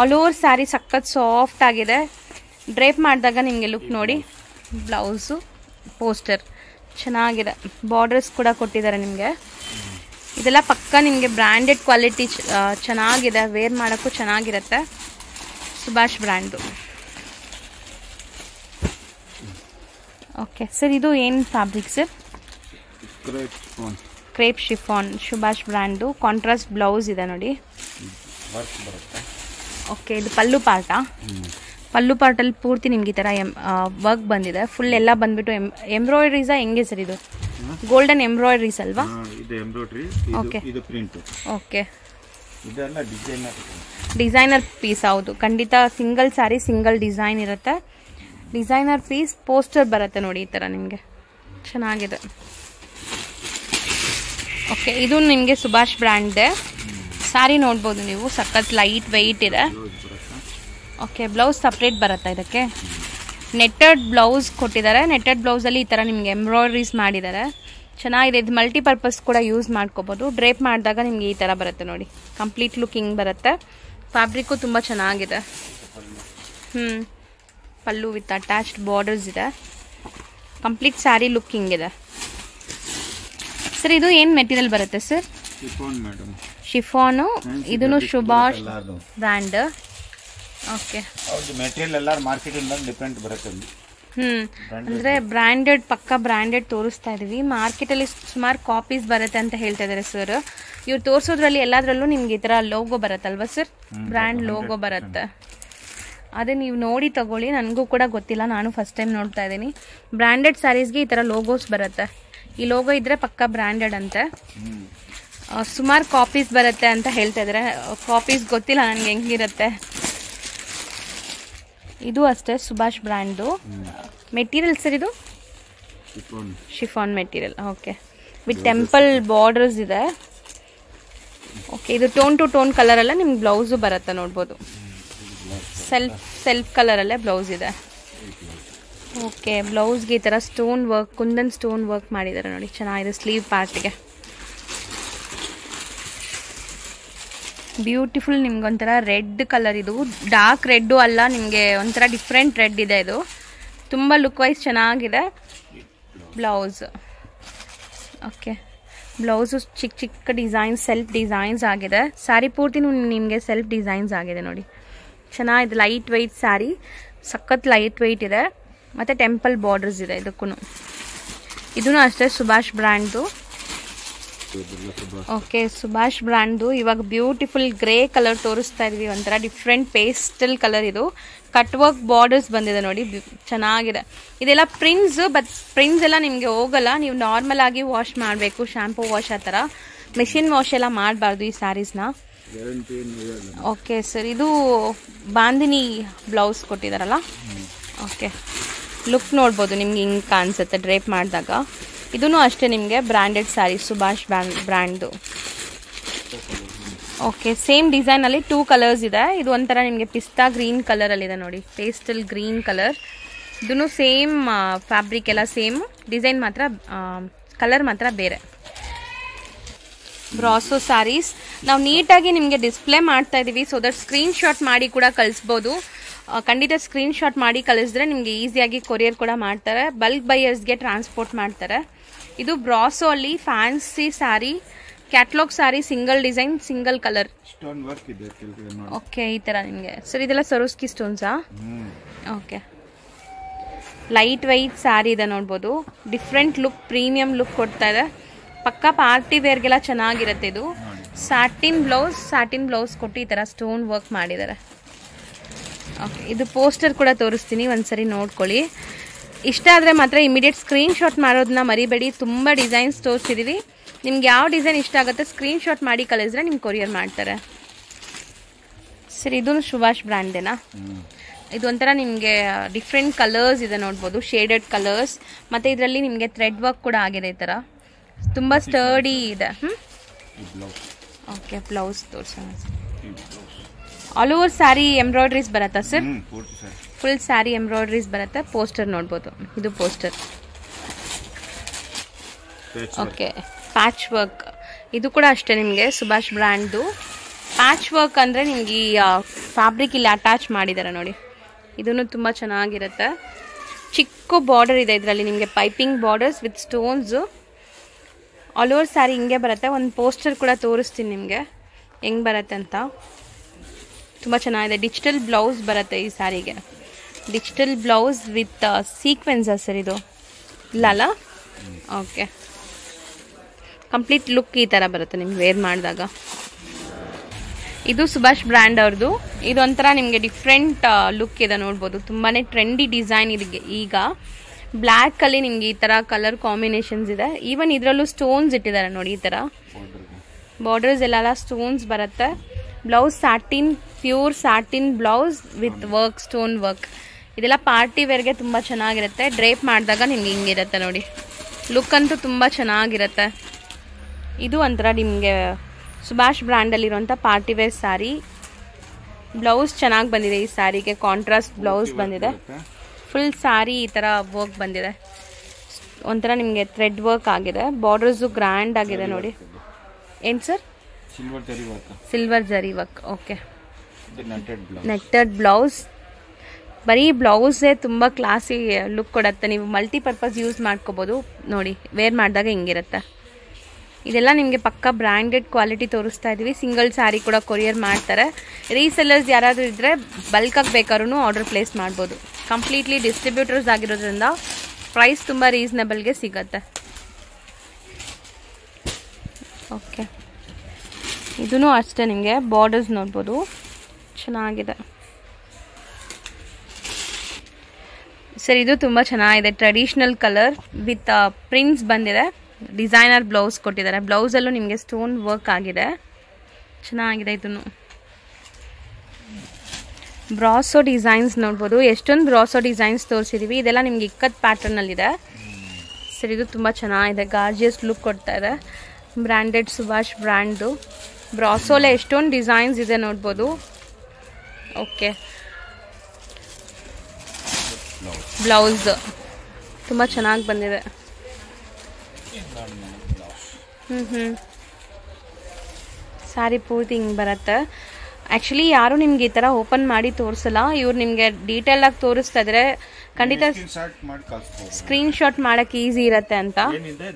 ಆಲ್ ಓವರ್ ಸ್ಯಾರಿ ಸಖತ್ ಸಾಫ್ಟ್ ಆಗಿದೆ. ಡ್ರೇಪ್ ಮಾಡಿದಾಗ ನಿಮಗೆ ಲುಕ್ ನೋಡಿ. ಬ್ಲೌಸು ಪೋಸ್ಟರ್ ಚೆನ್ನಾಗಿದೆ. ಬಾರ್ಡರ್ಸ್ ಕೂಡ ಕೊಟ್ಟಿದ್ದಾರೆ ನಿಮಗೆ. ಇದೆಲ್ಲ ಪಕ್ಕ ನಿಮಗೆ ಬ್ರ್ಯಾಂಡೆಡ್ ಕ್ವಾಲಿಟಿ ಚೆನ್ನಾಗಿದೆ ವೇರ್ ಮಾಡೋಕ್ಕೂ ಚೆನ್ನಾಗಿರುತ್ತೆ. ಸುಭಾಷ್ ಬ್ರ್ಯಾಂಡು. ಓಕೆ ಸರ್ ಇದು ಏನು fabric sir crepe chiffon Subhash brand. Contrast blouse ಇದೆ ನೋಡಿ. ಓಕೆ ಇದು ಪಲ್ಲು ಪಾರ್ಟಾ? ಪಲ್ಲು ಪಾರ್ಟಲ್ಲಿ ಪೂರ್ತಿ ನಿಮ್ಗೆ ಈ ಥರ ಎಂ ವರ್ಕ್ ಬಂದಿದೆ. ಫುಲ್ ಎಲ್ಲ ಬಂದ್ಬಿಟ್ಟು ಎಂ ಎಂಬ್ರಾಯ್ಡ್ರೀಸಾ ಹೆಂಗೆ ಸರ್ ಇದು? ಗೋಲ್ಡನ್ ಎಂಬ್ರಾಯ್ಡ್ರೀಸ್ ಅಲ್ವಾ? ಓಕೆ ಇದು ಎಂಬ್ರಾಯ್ಡ್ರಿ Okay. ಇದು ಪ್ರಿಂಟ್ ಓಕೆ ಇದೆಲ್ಲ ಡಿಸೈನರ್ ಡಿಸೈನರ್ ಪೀಸ್ ಹೌದು. ಖಂಡಿತ ಸಿಂಗಲ್ ಸ್ಯಾರಿ ಸಿಂಗಲ್ ಡಿಸೈನ್ ಇರುತ್ತೆ. ಡಿಸೈನರ್ ಪೀಸ್ ಪೋಸ್ಟರ್ ಬರುತ್ತೆ ನೋಡಿ ಈ ಥರ ನಿಮಗೆ. ಚೆನ್ನಾಗಿದೆ. ಓಕೆ ಇದು ನಿಮಗೆ ಸುಭಾಷ್ ಬ್ರ್ಯಾಂಡ್ದೆ ಸ್ಯಾರಿ ನೋಡ್ಬೋದು ನೀವು. ಸಖತ್ ಲೈಟ್ ವೆಯ್ಟ್ ಇದೆ ಓಕೆ ಬ್ಲೌಸ್ ಸಪ್ರೇಟ್ ಬರುತ್ತಾ ಇದಕ್ಕೆ. ನೆಟ್ಟೆಡ್ ಬ್ಲೌಸ್ ಕೊಟ್ಟಿದ್ದಾರೆ. ನೆಟ್ಟೆಡ್ ಬ್ಲೌಸಲ್ಲಿ ಈ ಥರ ನಿಮಗೆ ಎಂಬ್ರಾಯ್ಡ್ರೀಸ್ ಮಾಡಿದ್ದಾರೆ. ಚೆನ್ನಾಗಿದೆ. ಇದು ಮಲ್ಟಿಪರ್ಪಸ್ ಕೂಡ ಯೂಸ್ ಮಾಡ್ಕೋಬೋದು. ಡ್ರೇಪ್ ಮಾಡಿದಾಗ ನಿಮಗೆ ಈ ಥರ ಬರುತ್ತೆ ನೋಡಿ. ಕಂಪ್ಲೀಟ್ ಲುಕಿಂಗ್ ಬರುತ್ತೆ. ಫ್ಯಾಬ್ರಿಕ್ಕು ತುಂಬ ಚೆನ್ನಾಗಿದೆ. ಹ್ಞೂ ಪಲ್ಲು ವಿತ್ ಅಟ್ಯಾಚ್ಡ್ ಬಾರ್ಡರ್ಸ್ ಇದೆ. ಕಂಪ್ಲೀಟ್ ಸ್ಯಾರಿ ಲುಕ್ಕಿಂಗ್ ಇದೆ. ಸರ್ ಇದು ಏನು ಮೆಟೀರಿಯಲ್ ಬರುತ್ತೆ ಸರ್ ಶಿಫಾನ್ ಇದನ್ನು ಶುಭಾಷ್ ಬ್ರ್ಯಾಂಡ್. ಓಕೆ ಅವ್ರದ್ದು ಮೆಟೀರಿಯಲ್ ಮಾರ್ಕೆಟ್ ಮಾರ್ಕೆಟಿಂದ ಡಿಫ್ರೆಂಟ್ ಬರುತ್ತೆ ಅಲ್ಲಿ. ಹ್ಮ್. ಅಂದ್ರೆ ಬ್ರ್ಯಾಂಡೆಡ್ ಪಕ್ಕ ಬ್ರ್ಯಾಂಡೆಡ್ ತೋರಿಸ್ತಾ ಇದೀವಿ ಮಾರ್ಕೆಟಲ್ಲಿ ಸುಮಾರು ಕಾಪೀಸ್ ಬರುತ್ತೆ ಅಂತ ಹೇಳ್ತಾ ಇದ್ದಾರೆ ಸರ್ ಇವ್ರು ತೋರಿಸೋದ್ರಲ್ಲಿ ಎಲ್ಲದರಲ್ಲೂ ನಿಮ್ಗೆ ಈ ಥರ ಲೋಗೋ ಬರುತ್ತಲ್ವಾ ಸರ್ ಬ್ರ್ಯಾಂಡ್ ಲೋಗೋ ಬರುತ್ತೆ. ಅದೇ ನೀವು ನೋಡಿ ತಗೊಳ್ಳಿ ನನಗೂ ಕೂಡ ಗೊತ್ತಿಲ್ಲ ನಾನು ಫಸ್ಟ್ ಟೈಮ್ ನೋಡ್ತಾ ಇದ್ದೀನಿ. ಬ್ರ್ಯಾಂಡೆಡ್ ಸ್ಯಾರೀಸ್ಗೆ ಈ ಥರ ಲೋಗೋಸ್ ಬರುತ್ತೆ. ಈ ಲೋಗೋ ಇದ್ರೆ ಪಕ್ಕ ಬ್ರ್ಯಾಂಡೆಡ್ ಅಂತೆ. ಸುಮಾರು ಕಾಪೀಸ್ ಬರುತ್ತೆ ಅಂತ ಹೇಳ್ತಾ ಇದ್ದಾರೆ. ಕಾಪೀಸ್ ಗೊತ್ತಿಲ್ಲ ನನಗೆ ಹೆಂಗಿರುತ್ತೆ. ಇದು ಅಷ್ಟೇ ಸುಭಾಷ್ ಬ್ರ್ಯಾಂಡು. ಮೆಟೀರಿಯಲ್ ಸರ್ ಇದು? Chiffon material okay with temple borders ಇದೆ. ಓಕೆ ಇದು ಟೋನ್ ಟು ಟೋನ್ ಕಲರಲ್ಲ ನಿಮ್ಗೆ ಬ್ಲೌಸು ಬರುತ್ತೆ ನೋಡ್ಬೋದು. ಸೆಲ್ಫ್ ಸೆಲ್ಫ್ ಕಲರಲ್ಲೇ ಬ್ಲೌಸ್ ಇದೆ. ಓಕೆ ಬ್ಲೌಸ್ಗೆ ಈ ಥರ stone work kundan stone work ಮಾಡಿದ್ದಾರೆ ನೋಡಿ ಚೆನ್ನಾಗಿದೆ ಸ್ಲೀವ್ ಪಾರ್ಟಿಗೆ ಬ್ಯೂಟಿಫುಲ್ ನಿಮ್ಗೆ ಒಂಥರ ರೆಡ್ ಕಲರ್ ಇದು. ಡಾರ್ಕ್ ರೆಡ್ಡು ಅಲ್ಲ, ನಿಮಗೆ ಒಂಥರ ಡಿಫ್ರೆಂಟ್ ರೆಡ್ ಇದೆ ಇದು. ತುಂಬ ಲುಕ್ ವೈಸ್ ಚೆನ್ನಾಗಿದೆ. ಬ್ಲೌಸ್ ಓಕೆ ಬ್ಲೌಸು ಚಿಕ್ಕ ಚಿಕ್ಕ ಡಿಸೈನ್ಸ್ ಸೆಲ್ಫ್ ಡಿಸೈನ್ಸ್ ಆಗಿದೆ. ಸ್ಯಾರಿ ಪೂರ್ತಿ ನಿಮಗೆ ಸೆಲ್ಫ್ ಡಿಸೈನ್ಸ್ ಆಗಿದೆ ನೋಡಿ. ಚೆನ್ನಾಗಿದೆ ಲೈಟ್ ವೆಯ್ಟ್ ಸ್ಯಾರಿ ಸಖತ್ ಲೈಟ್ ವೆಯ್ಟ್ ಇದೆ. ಮತ್ತು ಟೆಂಪಲ್ ಬಾರ್ಡರ್ಸ್ ಇದೆ ಇದಕ್ಕೂ ಇದೂ ಅಷ್ಟೇ ಸುಭಾಷ್ ಬ್ರ್ಯಾಂಡ್ದು ಓಕೆ ಸುಭಾಷ್ ಬ್ರ್ಯಾಂಡ್ದು ಇವಾಗ ಬ್ಯೂಟಿಫುಲ್ ಗ್ರೇ ಕಲರ್ ತೋರಿಸ್ತಾ ಇದ್ವಿ, ಒಂಥರ ಡಿಫ್ರೆಂಟ್ ಪೇಸ್ಟಲ್ ಕಲರ್ ಇದು. ಕಟ್ ವರ್ಕ್ ಬಾರ್ಡರ್ಸ್ ಬಂದಿದೆ ನೋಡಿ ಚೆನ್ನಾಗಿದೆ. ಇದೆಲ್ಲ ಪ್ರಿಂಟ್ಸ್ ಬಟ್ ಪ್ರಿಂಟ್ಸ್ ಎಲ್ಲ ನಿಮಗೆ ಹೋಗಲ್ಲ. ನೀವು ನಾರ್ಮಲ್ ಆಗಿ ವಾಶ್ ಮಾಡಬೇಕು ಶಾಂಪೂ ವಾಶ್ ಆ ಥರ. ಮೆಷಿನ್ ವಾಶ್ ಎಲ್ಲ ಮಾಡಬಾರ್ದು ಈ ಸ್ಯಾರೀಸ್ನ ಓಕೆ ಸರ್ ಇದು ಬಾಂದಿನಿ ಬ್ಲೌಸ್ ಕೊಟ್ಟಿದ್ದಾರಲ್ಲ ಓಕೆ ಲುಕ್ ನೋಡ್ಬೋದು, ನಿಮ್ಗೆ ಹಿಂಗೆ ಕಾಣಿಸುತ್ತೆ ಡ್ರೇಪ್ ಮಾಡಿದಾಗ. ಇದೂ ಅಷ್ಟೇ ನಿಮಗೆ ಬ್ರ್ಯಾಂಡೆಡ್ ಸ್ಯಾರಿ ಸುಭಾಷ್ ಬ್ರ್ಯಾಂಡ್ ಬ್ರ್ಯಾಂಡ್ದು ಓಕೆ ಸೇಮ್ ಡಿಸೈನಲ್ಲಿ ಟೂ ಕಲರ್ಸ್ ಇದೆ. ಇದು ಒಂಥರ ನಿಮಗೆ ಪಿಸ್ತಾ ಗ್ರೀನ್ ಕಲರಲ್ಲಿದೆ ನೋಡಿ. ಪೇಸ್ಟಲ್ ಗ್ರೀನ್ ಕಲರ್ ಇದೂ ಸೇಮ್ ಫ್ಯಾಬ್ರಿಕ್ ಎಲ್ಲ ಸೇಮ್ ಡಿಸೈನ್ ಮಾತ್ರ ಕಲರ್ ಮಾತ್ರ ಬೇರೆ. ಬ್ರಾಸೋ ಸ್ಯಾರೀಸ್ ನಾವು ನೀಟಾಗಿ ನಿಮಗೆ ಡಿಸ್ಪ್ಲೇ ಮಾಡ್ತಾ ಇದ್ದೀವಿ ಸೊ ದಟ್ ಸ್ಕ್ರೀನ್ ಶಾಟ್ ಮಾಡಿ ಕೂಡ ಕಳಿಸ್ಬೋದು. ಖಂಡಿತ ಸ್ಕ್ರೀನ್ ಶಾಟ್ ಮಾಡಿ ಕಳಿಸಿದ್ರೆ ನಿಮಗೆ ಈಸಿಯಾಗಿ ಕೊರಿಯರ್ ಕೂಡ ಮಾಡ್ತಾರೆ. ಬಲ್ಕ್ ಬೈಯರ್ಸ್ಗೆ ಟ್ರಾನ್ಸ್ಪೋರ್ಟ್ ಮಾಡ್ತಾರೆ. ಇದು ಬ್ರಾಸೋ ಅಲ್ಲಿ fancy sari catalogue sari single design single colour stone work ಇದೆ ಕೆಳಗಡೆ ನೋಡಿ. ಓಕೆ ಈ ತರ ನಿಮಗೆ. ಸರ್ ಇದೆಲ್ಲ ಸರೋಸ್ಕಿ ಸ್ಟೋನ್ಸಾ ಓಕೆ ಲೈಟ್ ವೈಟ್ ಸ್ಯಾರಿ ಇದೆ ನೋಡ್ಬೋದು. ಡಿಫ್ರೆಂಟ್ ಲುಕ್ ಪ್ರೀಮಿಯಂ ಲುಕ್ ಕೊಡ್ತಾ ಇದೆ. ಪಕ್ಕ ಪಾರ್ಟಿ ವೇರ್ಗೆಲ್ಲ ಚೆನ್ನಾಗಿರುತ್ತೆ ಇದು. ಸ್ಯಾಟಿನ್ ಬ್ಲೌಸ್ ಸ್ಯಾಟಿನ್ ಬ್ಲೌಸ್ ಕೊಟ್ಟು ಈ ಥರ ಸ್ಟೋನ್ ವರ್ಕ್ ಮಾಡಿದ್ದಾರೆ. ಓಕೆ ಇದು ಪೋಸ್ಟರ್ ಕೂಡ ತೋರಿಸ್ತೀನಿ ಒಂದ್ಸರಿ ನೋಡ್ಕೊಳ್ಳಿ. ಇಷ್ಟ ಆದರೆ ಮಾತ್ರ ಇಮಿಡಿಯೇಟ್ ಸ್ಕ್ರೀನ್ ಶಾಟ್ ಮಾಡೋದನ್ನ ಮರಿಬೇಡಿ. ತುಂಬ ಡಿಸೈನ್ಸ್ ತೋರಿಸಿದೀವಿ. ನಿಮ್ಗೆ ಯಾವ ಡಿಸೈನ್ ಇಷ್ಟ ಆಗುತ್ತೆ ಸ್ಕ್ರೀನ್ ಶಾಟ್ ಮಾಡಿ ಕಳಿಸಿದ್ರೆ ನಿಮ್ಗೆ ಕೊರಿಯರ್ ಮಾಡ್ತಾರೆ. ಸರಿ ಇದು ಸುಭಾಷ್ ಬ್ರ್ಯಾಂಡೇನಾ ಇದೊಂಥರ ಇದು ಒಂಥರ ನಿಮಗೆ ಡಿಫ್ರೆಂಟ್ ಕಲರ್ಸ್ ಇದೆ ನೋಡ್ಬೋದು ಶೇಡೆಡ್ ಕಲರ್ಸ್ ಮತ್ತು ಇದರಲ್ಲಿ ನಿಮಗೆ ಥ್ರೆಡ್ ವರ್ಕ್ ಕೂಡ ಆಗಿದೆ ಈ ಥರ. ತುಂಬ ಸ್ಟರ್ಡಿ ಇದೆ. ಹ್ಞೂ ಓಕೆ ಬ್ಲೌಸ್ ತೋರಿಸೋಣ. ಆಲ್ ಓವರ್ ಸ್ಯಾರಿ ಎಂಬ್ರಾಯ್ಡ್ರೀಸ್ ಬರುತ್ತಾ ಸರ್ ಫುಲ್ ಸ್ಯಾರಿ ಎಂಬ್ರಾಯ್ಡ್ರೀಸ್ ಬರುತ್ತೆ. ಪೋಸ್ಟರ್ ನೋಡ್ಬೋದು. ಇದು ಪೋಸ್ಟರ್ ಓಕೆ ಪ್ಯಾಚ್ ವರ್ಕ್ ಇದು ಕೂಡ ಅಷ್ಟೇ ನಿಮಗೆ ಸುಭಾಷ್ ಬ್ರ್ಯಾಂಡ್ದು ಪ್ಯಾಚ್ ವರ್ಕ್ ಅಂದರೆ ನಿಮಗೆ ಈ ಫ್ಯಾಬ್ರಿಕ್ ಇಲ್ಲಿ ಅಟ್ಯಾಚ್ ಮಾಡಿದ್ದಾರೆ ನೋಡಿ. ಇದನ್ನು ತುಂಬ ಚೆನ್ನಾಗಿರುತ್ತೆ. ಚಿಕ್ಕ ಬಾರ್ಡರ್ ಇದೆ ಇದರಲ್ಲಿ ನಿಮಗೆ piping borders with stones all over sari ಹಿಂಗೆ ಬರುತ್ತೆ. ಒಂದು ಪೋಸ್ಟರ್ ಕೂಡ ತೋರಿಸ್ತೀನಿ ನಿಮಗೆ. ಹೆಂಗೆ ಬರುತ್ತೆ ಅಂತ. ತುಂಬ ಚೆನ್ನಾಗಿದೆ. ಡಿಜಿಟಲ್ ಬ್ಲೌಸ್ ಬರುತ್ತೆ ಈ ಸ್ಯಾರಿಗೆ ಡಿಜಿಟಲ್ ಬ್ಲೌಸ್ ವಿತ್ ಸೀಕ್ವೆನ್ಸಾ ಸರ್ ಇದು. ಇಲ್ಲ ಓಕೆ ಕಂಪ್ಲೀಟ್ ಲುಕ್ ಈ ಥರ ಬರುತ್ತೆ ನಿಮ್ಗೆ ವೇರ್ ಮಾಡಿದಾಗ. ಇದು ಸುಭಾಷ್ ಬ್ರ್ಯಾಂಡ್ ಅವ್ರದ್ದು ಇದೊಂಥರ ನಿಮಗೆ ಡಿಫ್ರೆಂಟ್ ಲುಕ್ ಇದೆ ನೋಡ್ಬೋದು. ತುಂಬಾ ಟ್ರೆಂಡಿ ಡಿಸೈನ್ ಇದಕ್ಕೆ ಈಗ. ಬ್ಲ್ಯಾಕಲ್ಲಿ ನಿಮ್ಗೆ ಈ ಥರ ಕಲರ್ ಕಾಂಬಿನೇಷನ್ಸ್ ಇದೆ. ಈವನ್ ಇದರಲ್ಲೂ ಸ್ಟೋನ್ಸ್ ಇಟ್ಟಿದ್ದಾರೆ ನೋಡಿ ಈ ಥರ ಬಾರ್ಡರ್ಸ್ ಎಲ್ಲ ಸ್ಟೋನ್ಸ್ ಬರುತ್ತೆ. Blouse satin pure satin blouse with work stone work ಇದೆಲ್ಲ ಪಾರ್ಟಿ ವೇರ್ಗೆ ತುಂಬ ಚೆನ್ನಾಗಿರುತ್ತೆ. ಡ್ರೇಪ್ ಮಾಡಿದಾಗ ನಿಮ್ಗೆ ಹಿಂಗಿರುತ್ತೆ ನೋಡಿ. ಲುಕ್ ಅಂತೂ ತುಂಬ ಚೆನ್ನಾಗಿರುತ್ತೆ. ಇದು ಒಂಥರ ನಿಮಗೆ ಸುಭಾಷ್ ಬ್ರ್ಯಾಂಡಲ್ಲಿರುವಂಥ ಪಾರ್ಟಿ ವೇರ್ ಸ್ಯಾರಿ ಬ್ಲೌಸ್ ಚೆನ್ನಾಗಿ ಬಂದಿದೆ ಈ ಸ್ಯಾರಿಗೆ ಕಾಂಟ್ರಾಸ್ಟ್ ಬ್ಲೌಸ್ ಬಂದಿದೆ. ಫುಲ್ ಸ್ಯಾರಿ ಈ ಥರ ವರ್ಕ್ ಬಂದಿದೆ. ಒಂಥರ ನಿಮಗೆ ಥ್ರೆಡ್ ವರ್ಕ್ ಆಗಿದೆ. ಬಾರ್ಡರ್ಸು ಗ್ರ್ಯಾಂಡ್ ಆಗಿದೆ ನೋಡಿ. ಏನು sir silver zari work silver zari work okay netted blouse ಬರೀ ಬ್ಲೌಸೇ ತುಂಬ ಕ್ಲಾಸಿ ಲುಕ್ ಕೊಡುತ್ತೆ. ನೀವು ಮಲ್ಟಿಪರ್ಪಸ್ ಯೂಸ್ ಮಾಡ್ಕೋಬೋದು. ನೋಡಿ ವೇರ್ ಮಾಡಿದಾಗ ಹಿಂಗಿರುತ್ತೆ. ಇದೆಲ್ಲ ನಿಮಗೆ ಪಕ್ಕ ಬ್ರ್ಯಾಂಡೆಡ್ ಕ್ವಾಲಿಟಿ ತೋರಿಸ್ತಾ ಇದ್ದೀವಿ ಸಿಂಗಲ್ ಸ್ಯಾರಿ ಕೂಡ ಕೊರಿಯರ್ ಮಾಡ್ತಾರೆ. ರೀಸೆಲ್ಲರ್ಸ್ ಯಾರಾದರೂ ಇದ್ದರೆ ಬಲ್ಕಾಗಿ ಬೇಕಾದ್ರೂ ಆರ್ಡರ್ ಪ್ಲೇಸ್ ಮಾಡ್ಬೋದು. ಕಂಪ್ಲೀಟ್ಲಿ ಡಿಸ್ಟ್ರಿಬ್ಯೂಟರ್ಸ್ ಆಗಿರೋದ್ರಿಂದ ಪ್ರೈಸ್ ತುಂಬ ರೀಸನಬಲ್ಗೆ ಸಿಗತ್ತೆ. ಓಕೆ ಇದೂ ಅಷ್ಟೇ ನಿಮಗೆ ಬಾರ್ಡರ್ಸ್ ನೋಡ್ಬೋದು. ಚೆನ್ನಾಗಿದೆ. ಸರ್, ಇದು ತುಂಬ ಚೆನ್ನಾಗಿದೆ. ಟ್ರೆಡಿಷ್ನಲ್ ಕಲರ್ ವಿತ್ ಪ್ರಿಂಟ್ಸ್ ಬಂದಿದೆ. ಡಿಸೈನರ್ ಬ್ಲೌಸ್ ಕೊಟ್ಟಿದ್ದಾರೆ. ಬ್ಲೌಸಲ್ಲೂ ನಿಮಗೆ ಸ್ಟೋನ್ ವರ್ಕ್ ಆಗಿದೆ. ಚೆನ್ನಾಗಿದೆ ಇದನ್ನು. ಬ್ರಾಸೋ ಡಿಸೈನ್ಸ್ ನೋಡ್ಬೋದು. ಎಷ್ಟೊಂದು ಬ್ರಾಸೋ ಡಿಸೈನ್ಸ್ ತೋರಿಸಿದೀವಿ. ಇದೆಲ್ಲ ನಿಮ್ಗೆ ಇಕ್ಕತ್ ಪ್ಯಾಟರ್ನಲ್ಲಿದೆ ಸರ್, ಇದು ತುಂಬ ಚೆನ್ನಾಗಿದೆ. ಗಾರ್ಜಿಯಸ್ ಲುಕ್ ಕೊಡ್ತಾ ಇದೆ. ಬ್ರ್ಯಾಂಡೆಡ್ ಸುಭಾಷ್ ಬ್ರ್ಯಾಂಡು ಬ್ರಾಸೋಲೆ ಎಷ್ಟೊಂದು ಡಿಸೈನ್ಸ್ ಇದೆ ನೋಡ್ಬೋದು. Okay blouse. ತುಂಬ ಚೆನ್ನಾಗಿ ಬಂದಿದೆ. ಹ್ಞೂ ಹ್ಞೂ ಸಾರಿ ಪೂರ್ತಿ ಹಿಂಗೆ ಬರುತ್ತೆ. ಆ್ಯಕ್ಚುಲಿ ಯಾರು ನಿಮ್ಗೆ ಈ ಥರ ಓಪನ್ ಮಾಡಿ ತೋರಿಸಲ್ಲ. ಇವ್ರು ನಿಮಗೆ ಆಗಿ ತೋರಿಸ್ತಾ ಇದ್ರೆ ಖಂಡಿತ ಸ್ಕ್ರೀನ್ ಶಾಟ್ ಮಾಡಕ್ಕೆ ಈಸಿ ಇರುತ್ತೆ ಅಂತ. ಏನಿದೆ?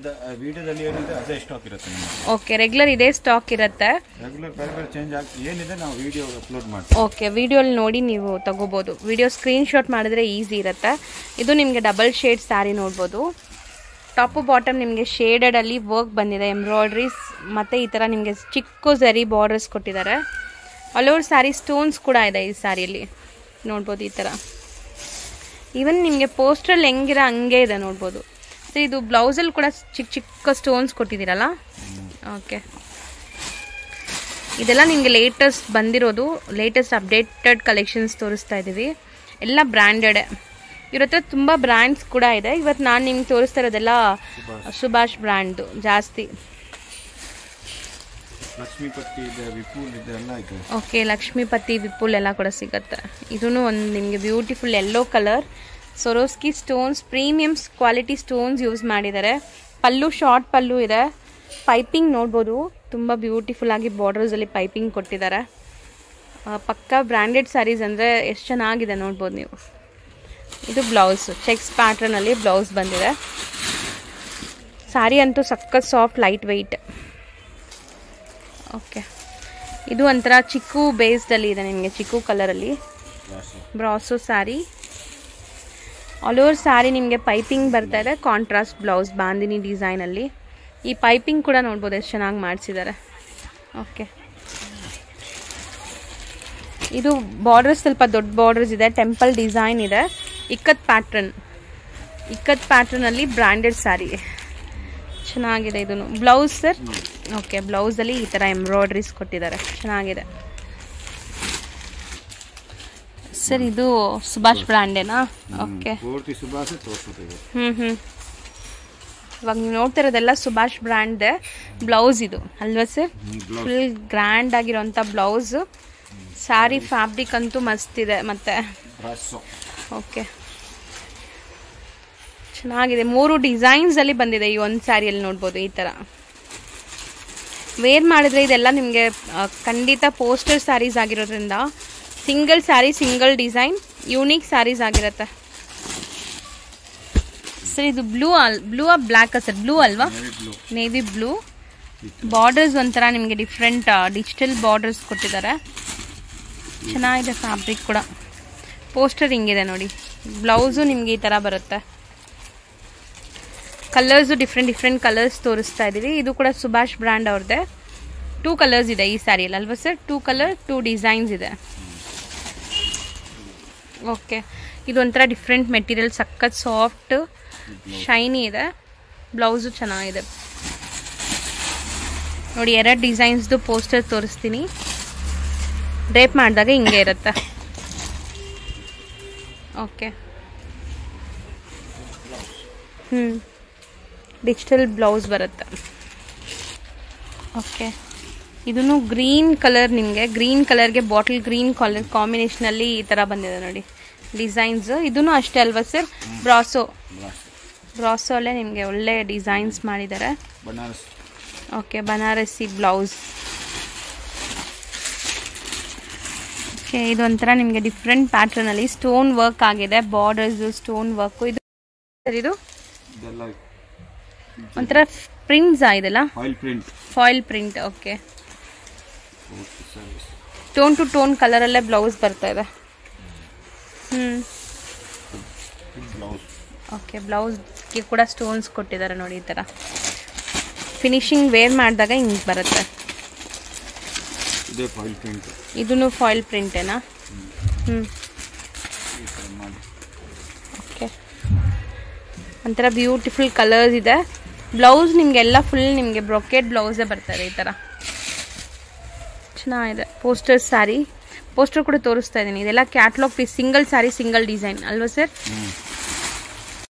ವಿಡಿಯೋದಲ್ಲಿ ಏನಿದೆ? ಅದೇ ಸ್ಟಾಕ್ ಇರುತ್ತೆ ಓಕೆ ರೆಗ್ಯುಲರ್ ಇದೇ ಸ್ಟಾಕ್ ಇರುತ್ತೆ. ರೆಗ್ಯುಲರ್ ಬೇರೆ ಬೇರೆ ಚೇಂಜ್ ಆಗ್ತದೆ ಏನಿದೆ ನಾವು ವಿಡಿಯೋ ಅಪ್ಲೋಡ್ ಮಾಡ್ತೀವಿ. ಓಕೆ ವಿಡಿಯೋಲಿ ನೋಡಿ ನೀವು ತಗೋಬೋದು. ವಿಡಿಯೋ ಸ್ಕ್ರೀನ್ ಶಾಟ್ ಮಾಡಿದ್ರೆ ಈಸಿ ಇರುತ್ತೆ. ಇದು ನಿಮಗೆ ಡಬಲ್ ಶೇಡ್ ಸ್ಯಾರಿ ನೋಡ್ಬೋದು. ಟಾಪು ಬಾಟಮ್ ನಿಮಗೆ ಶೇಡೆಡಲ್ಲಿ ವರ್ಕ್ ಬಂದಿದೆ. ಎಂಬ್ರಾಯ್ಡ್ರೀಸ್ ಮತ್ತು ಈ ಥರ ನಿಮಗೆ ಚಿಕ್ಕ ಝರಿ ಬಾರ್ಡರ್ಸ್ ಕೊಟ್ಟಿದ್ದಾರೆ. ಓವರ್ ಸ್ಯಾರಿ ಸ್ಟೋನ್ಸ್ ಕೂಡ ಇದೆ ಈ ಸ್ಯಾರಿಯಲ್ಲಿ ನೋಡ್ಬೋದು ಈ ಥರ ಈವನ್ ನಿಮಗೆ ಪೋಸ್ಟ್ರಲ್ಲಿ ಹೆಂಗಿರೋ ಹಂಗೆ ಇದೆ ನೋಡ್ಬೋದು. ಸೊ ಇದು ಬ್ಲೌಸಲ್ಲಿ ಕೂಡ ಚಿಕ್ಕ ಚಿಕ್ಕ ಸ್ಟೋನ್ಸ್ ಕೊಟ್ಟಿದ್ದೀರಲ್ಲ? ಓಕೆ ಇದೆಲ್ಲ ನಿಮಗೆ ಲೇಟೆಸ್ಟ್ ಬಂದಿರೋದು. ಲೇಟೆಸ್ಟ್ ಅಪ್ಡೇಟೆಡ್ ಕಲೆಕ್ಷನ್ಸ್ ತೋರಿಸ್ತಾ ಇದ್ದೀವಿ. ಎಲ್ಲ ಬ್ರ್ಯಾಂಡೆಡ್ ಇವ್ರ ಹತ್ರ ತುಂಬ ಬ್ರ್ಯಾಂಡ್ಸ್ ಕೂಡ ಇದೆ. ಇವತ್ತು ನಾನು ನಿಮ್ಗೆ ತೋರಿಸ್ತಾ ಇರೋದೆಲ್ಲ ಸುಭಾಷ್ ಬ್ರ್ಯಾಂಡ್ದು ಜಾಸ್ತಿ. ಲಕ್ಷ್ಮೀಪತಿ ಇದೆ, ವಿಪುಲ್ ಇದೆ, ಎಲ್ಲ ಇದೆ. ಓಕೆ ಲಕ್ಷ್ಮೀಪತಿ, ವಿಪುಲ್ ಎಲ್ಲ ಕೂಡ ಸಿಗುತ್ತೆ. ಇದೂ ಒಂದು ನಿಮಗೆ beautiful yellow colour Swarovski stones premiums quality stones use ಮಾಡಿದ್ದಾರೆ. ಪಲ್ಲು ಶಾರ್ಟ್ ಪಲ್ಲು ಇದೆ. ಪೈಪಿಂಗ್ ನೋಡ್ಬೋದು. ತುಂಬ ಬ್ಯೂಟಿಫುಲ್ ಆಗಿ ಬಾರ್ಡರ್ಸಲ್ಲಿ ಪೈಪಿಂಗ್ ಕೊಟ್ಟಿದ್ದಾರೆ. ಪಕ್ಕಾ ಪಕ್ಕ ಬ್ರ್ಯಾಂಡೆಡ್ ಸ್ಯಾರೀಸ್ ಅಂದರೆ ಎಷ್ಟು ಚೆನ್ನಾಗಿದೆ ನೋಡ್ಬೋದು ನೀವು. ಇದು ಬ್ಲೌಸ್ ಚೆಕ್ಸ್ ಪ್ಯಾಟ್ರನಲ್ಲಿ ಬ್ಲೌಸ್ ಬಂದಿದೆ. ಸ್ಯಾರಿ ಅಂತೂ ಸಕ್ಕತ್ ಸಾಫ್ಟ್ ಲೈಟ್ ವೆಯ್ಟ್ ಓಕೆ. ಇದು ಒಂಥರ ಚಿಕ್ಕು ಬೇಸ್ಡಲ್ಲಿ ಇದೆ ನಿಮಗೆ ಚಿಕ್ಕು ಕಲರಲ್ಲಿ brasso. Sari all over sari ನಿಮಗೆ ಪೈಪಿಂಗ್ ಬರ್ತಾ ಇದೆ ಕಾಂಟ್ರಾಸ್ಟ್ ಬ್ಲೌಸ್ ಬಾಂದಿನಿ ಡಿಸೈನಲ್ಲಿ ಈ ಪೈಪಿಂಗ್ ಕೂಡ ನೋಡ್ಬೋದು ಎಷ್ಟು ಚೆನ್ನಾಗಿ ಮಾಡಿಸಿದ್ದಾರೆ ಓಕೆ. ಇದು ಬಾರ್ಡರ್ಸ್ ಸ್ವಲ್ಪ ದೊಡ್ಡ ಬಾರ್ಡರ್ಸ್ ಇದೆ ಟೆಂಪಲ್ ಡಿಸೈನ್ ಇದೆ. ಇಕ್ಕತ್ ಪ್ಯಾಟ್ರನ್ ಇಕ್ಕತ್ ಪ್ಯಾಟ್ರನಲ್ಲಿ ಬ್ರ್ಯಾಂಡೆಡ್ ಸ್ಯಾರಿ ಚೆನ್ನಾಗಿದೆ ಇದನ್ನು. ಬ್ಲೌಸ್ ಸರ್ ಓಕೆ ಬ್ಲೌಸಲ್ಲಿ ಈ ಥರ ಎಂಬ್ರಾಯ್ಡ್ರೀಸ್ ಕೊಟ್ಟಿದ್ದಾರೆ. ಚೆನ್ನಾಗಿದೆ. ಸರ್ ಇದು ಸುಭಾಷ್ ಬ್ರ್ಯಾಂಡೇನಾ ಓಕೆ ಹ್ಞೂ ಹ್ಞೂ ಇವಾಗ ನೀವು ನೋಡ್ತಿರೋದೆಲ್ಲ ಸುಭಾಷ್ ಬ್ರ್ಯಾಂಡ್ ಬ್ಲೌಸ್ ಇದು. ಅಲ್ವಾ ಸರ್ ಫುಲ್ ಗ್ರ್ಯಾಂಡ್ ಆಗಿರೋಂಥ ಬ್ಲೌಸು ಸ್ಯಾರಿ ಫ್ಯಾಬ್ರಿಕ್ ಅಂತೂ ಮಸ್ತ್ ಇದೆ ಮತ್ತೆ. ಓಕೆ ಚೆನ್ನಾಗಿದೆ. ಮೂರು ಡಿಸೈನ್ಸ್ ಅಲ್ಲಿ ಬಂದಿದೆ ಈ ಒಂದು ಸ್ಯಾರಿಯಲ್ಲಿ ನೋಡ್ಬೋದು ಈ ಥರ ವೇರ್ ಮಾಡಿದ್ರೆ ಇದೆಲ್ಲ ನಿಮಗೆ ಖಂಡಿತ ಪೋಸ್ಟರ್ ಸ್ಯಾರೀಸ್ ಆಗಿರೋದ್ರಿಂದ single sari single design unique saris ಆಗಿರುತ್ತೆ. ಸರ್ ಇದು ಬ್ಲೂ ಅಲ್ ಬ್ಲೂ ಆ ಬ್ಲ್ಯಾಕ್ ಸರ್ ಬ್ಲೂ ಅಲ್ವಾ? ನೇವಿ ಬ್ಲೂ ಬಾರ್ಡರ್ಸ್ ಒಂಥರ ನಿಮಗೆ ಡಿಫ್ರೆಂಟ್ ಡಿಜಿಟಲ್ ಬಾರ್ಡರ್ಸ್ ಕೊಟ್ಟಿದ್ದಾರೆ. ಚೆನ್ನಾಗಿದೆ ಫ್ಯಾಬ್ರಿಕ್ ಕೂಡ. ಪೋಸ್ಟರ್ ಹಿಂಗಿದೆ ನೋಡಿ. ಬ್ಲೌಸು ನಿಮಗೆ ಈ ಥರ ಬರುತ್ತೆ. ಕಲರ್ಸು ಡಿಫ್ರೆಂಟ್ ಡಿಫ್ರೆಂಟ್ ಕಲರ್ಸ್ ತೋರಿಸ್ತಾ ಇದ್ದೀವಿ. ಇದು ಕೂಡ ಸುಭಾಷ್ ಬ್ರ್ಯಾಂಡ್ ಅವ್ರದ್ದೇ. ಟೂ ಕಲರ್ಸ್ ಇದೆ ಈ ಸ್ಯಾರಿಯಲ್ಲಿ. ಅಲ್ವಾ sir? Two colour, two designs ಇದೆ. ಓಕೆ. ಇದು ಒಂಥರ ಡಿಫ್ರೆಂಟ್ ಮೆಟೀರಿಯಲ್, ಸಖತ್ ಸಾಫ್ಟ್, ಶೈನಿ ಇದೆ. ಬ್ಲೌಸು ಚೆನ್ನಾಗಿದೆ. ನೋಡಿ, ಎರಡು ಡಿಸೈನ್ಸ್ದು ಪೋಸ್ಟರ್ ತೋರಿಸ್ತೀನಿ. ಡ್ರೇಪ್ ಮಾಡಿದಾಗ ಹಿಂಗೆ ಇರುತ್ತೆ. ಓಕೆ. ಹ್ಞೂ ಡಿಜಿಟಲ್ ಬ್ಲೌಸ್ ಬರುತ್ತೆ. ಓಕೆ ಇದನ್ನು ಗ್ರೀನ್ ಕಲರ್ ನಿಮಗೆ ಗ್ರೀನ್ ಕಲರ್ಗೆ ಬಾಟಲ್ ಗ್ರೀನ್ ಕಲರ್ ಕಾಂಬಿನೇಷನಲ್ಲಿ ಈ ಥರ ಬಂದಿದೆ ನೋಡಿ. ಡಿಸೈನ್ಸ್ ಇದೂ ಅಷ್ಟೇ ಅಲ್ವಾ ಸರ್ ಬ್ರಾಸೋ ಬ್ರಾಸೋಲ್ಲೇ ಬ್ರಾಸೋ ನಿಮಗೆ ಒಳ್ಳೆ ಡಿಸೈನ್ಸ್ ಮಾಡಿದ್ದಾರೆ. ಓಕೆ ಬನಾರಸಿ ಬ್ಲೌಸ್ ಓಕೆ ಇದೊಂಥರ ನಿಮಗೆ ಡಿಫ್ರೆಂಟ್ ಪ್ಯಾಟ್ರನಲ್ಲಿ ಸ್ಟೋನ್ ವರ್ಕ್ ಆಗಿದೆ ಬಾರ್ಡರ್ಸು ಸ್ಟೋನ್ ವರ್ಕು ಇದು ಇದು? ಇದೆಲ್ಲ ಒಂಥರ ಪ್ರಿಂಟ್ಸ್ ಇದೆಲ್ಲ? Print foil print okay tone to tone ಕಲರಲ್ಲೇ blouse ಬರ್ತಾ ಇದೆ. ಹ್ಞೂ ಬ್ಲೌಸ್ ಓಕೆ ಬ್ಲೌಸ್ಗೆ ಕೂಡ ಸ್ಟೋನ್ಸ್ ಕೊಟ್ಟಿದ್ದಾರೆ ನೋಡಿ ಈ ಥರ ಫಿನಿಶಿಂಗ್ ವೇರ್ ಮಾಡಿದಾಗ ಹಿಂಗೆ ಬರುತ್ತೆ. ಇದೇ ಫಾಯಿಲ್ ಪ್ರಿಂಟೇನಾ ಹ್ಞೂ ಓಕೆ ಒಂಥರ ಬ್ಯೂಟಿಫುಲ್ ಕಲರ್ಸ್ ಇದೆ. ಬ್ಲೌಸ್ ನಿಮಗೆಲ್ಲ ಫುಲ್ ನಿಮಗೆ ಬ್ರೊಕೆಟ್ ಬ್ಲೌಸೇ ಬರ್ತಾರೆ ಈ ಥರ ಚೆನ್ನಾಗಿದೆ. ಪೋಸ್ಟರ್ ಸ್ಯಾರಿ ಪೋಸ್ಟರ್ ಕೂಡ ತೋರಿಸ್ತಾ ಇದ್ದೀನಿ ಇದೆಲ್ಲ catalogue piece single sari single design ಅಲ್ವಾ ಸರ್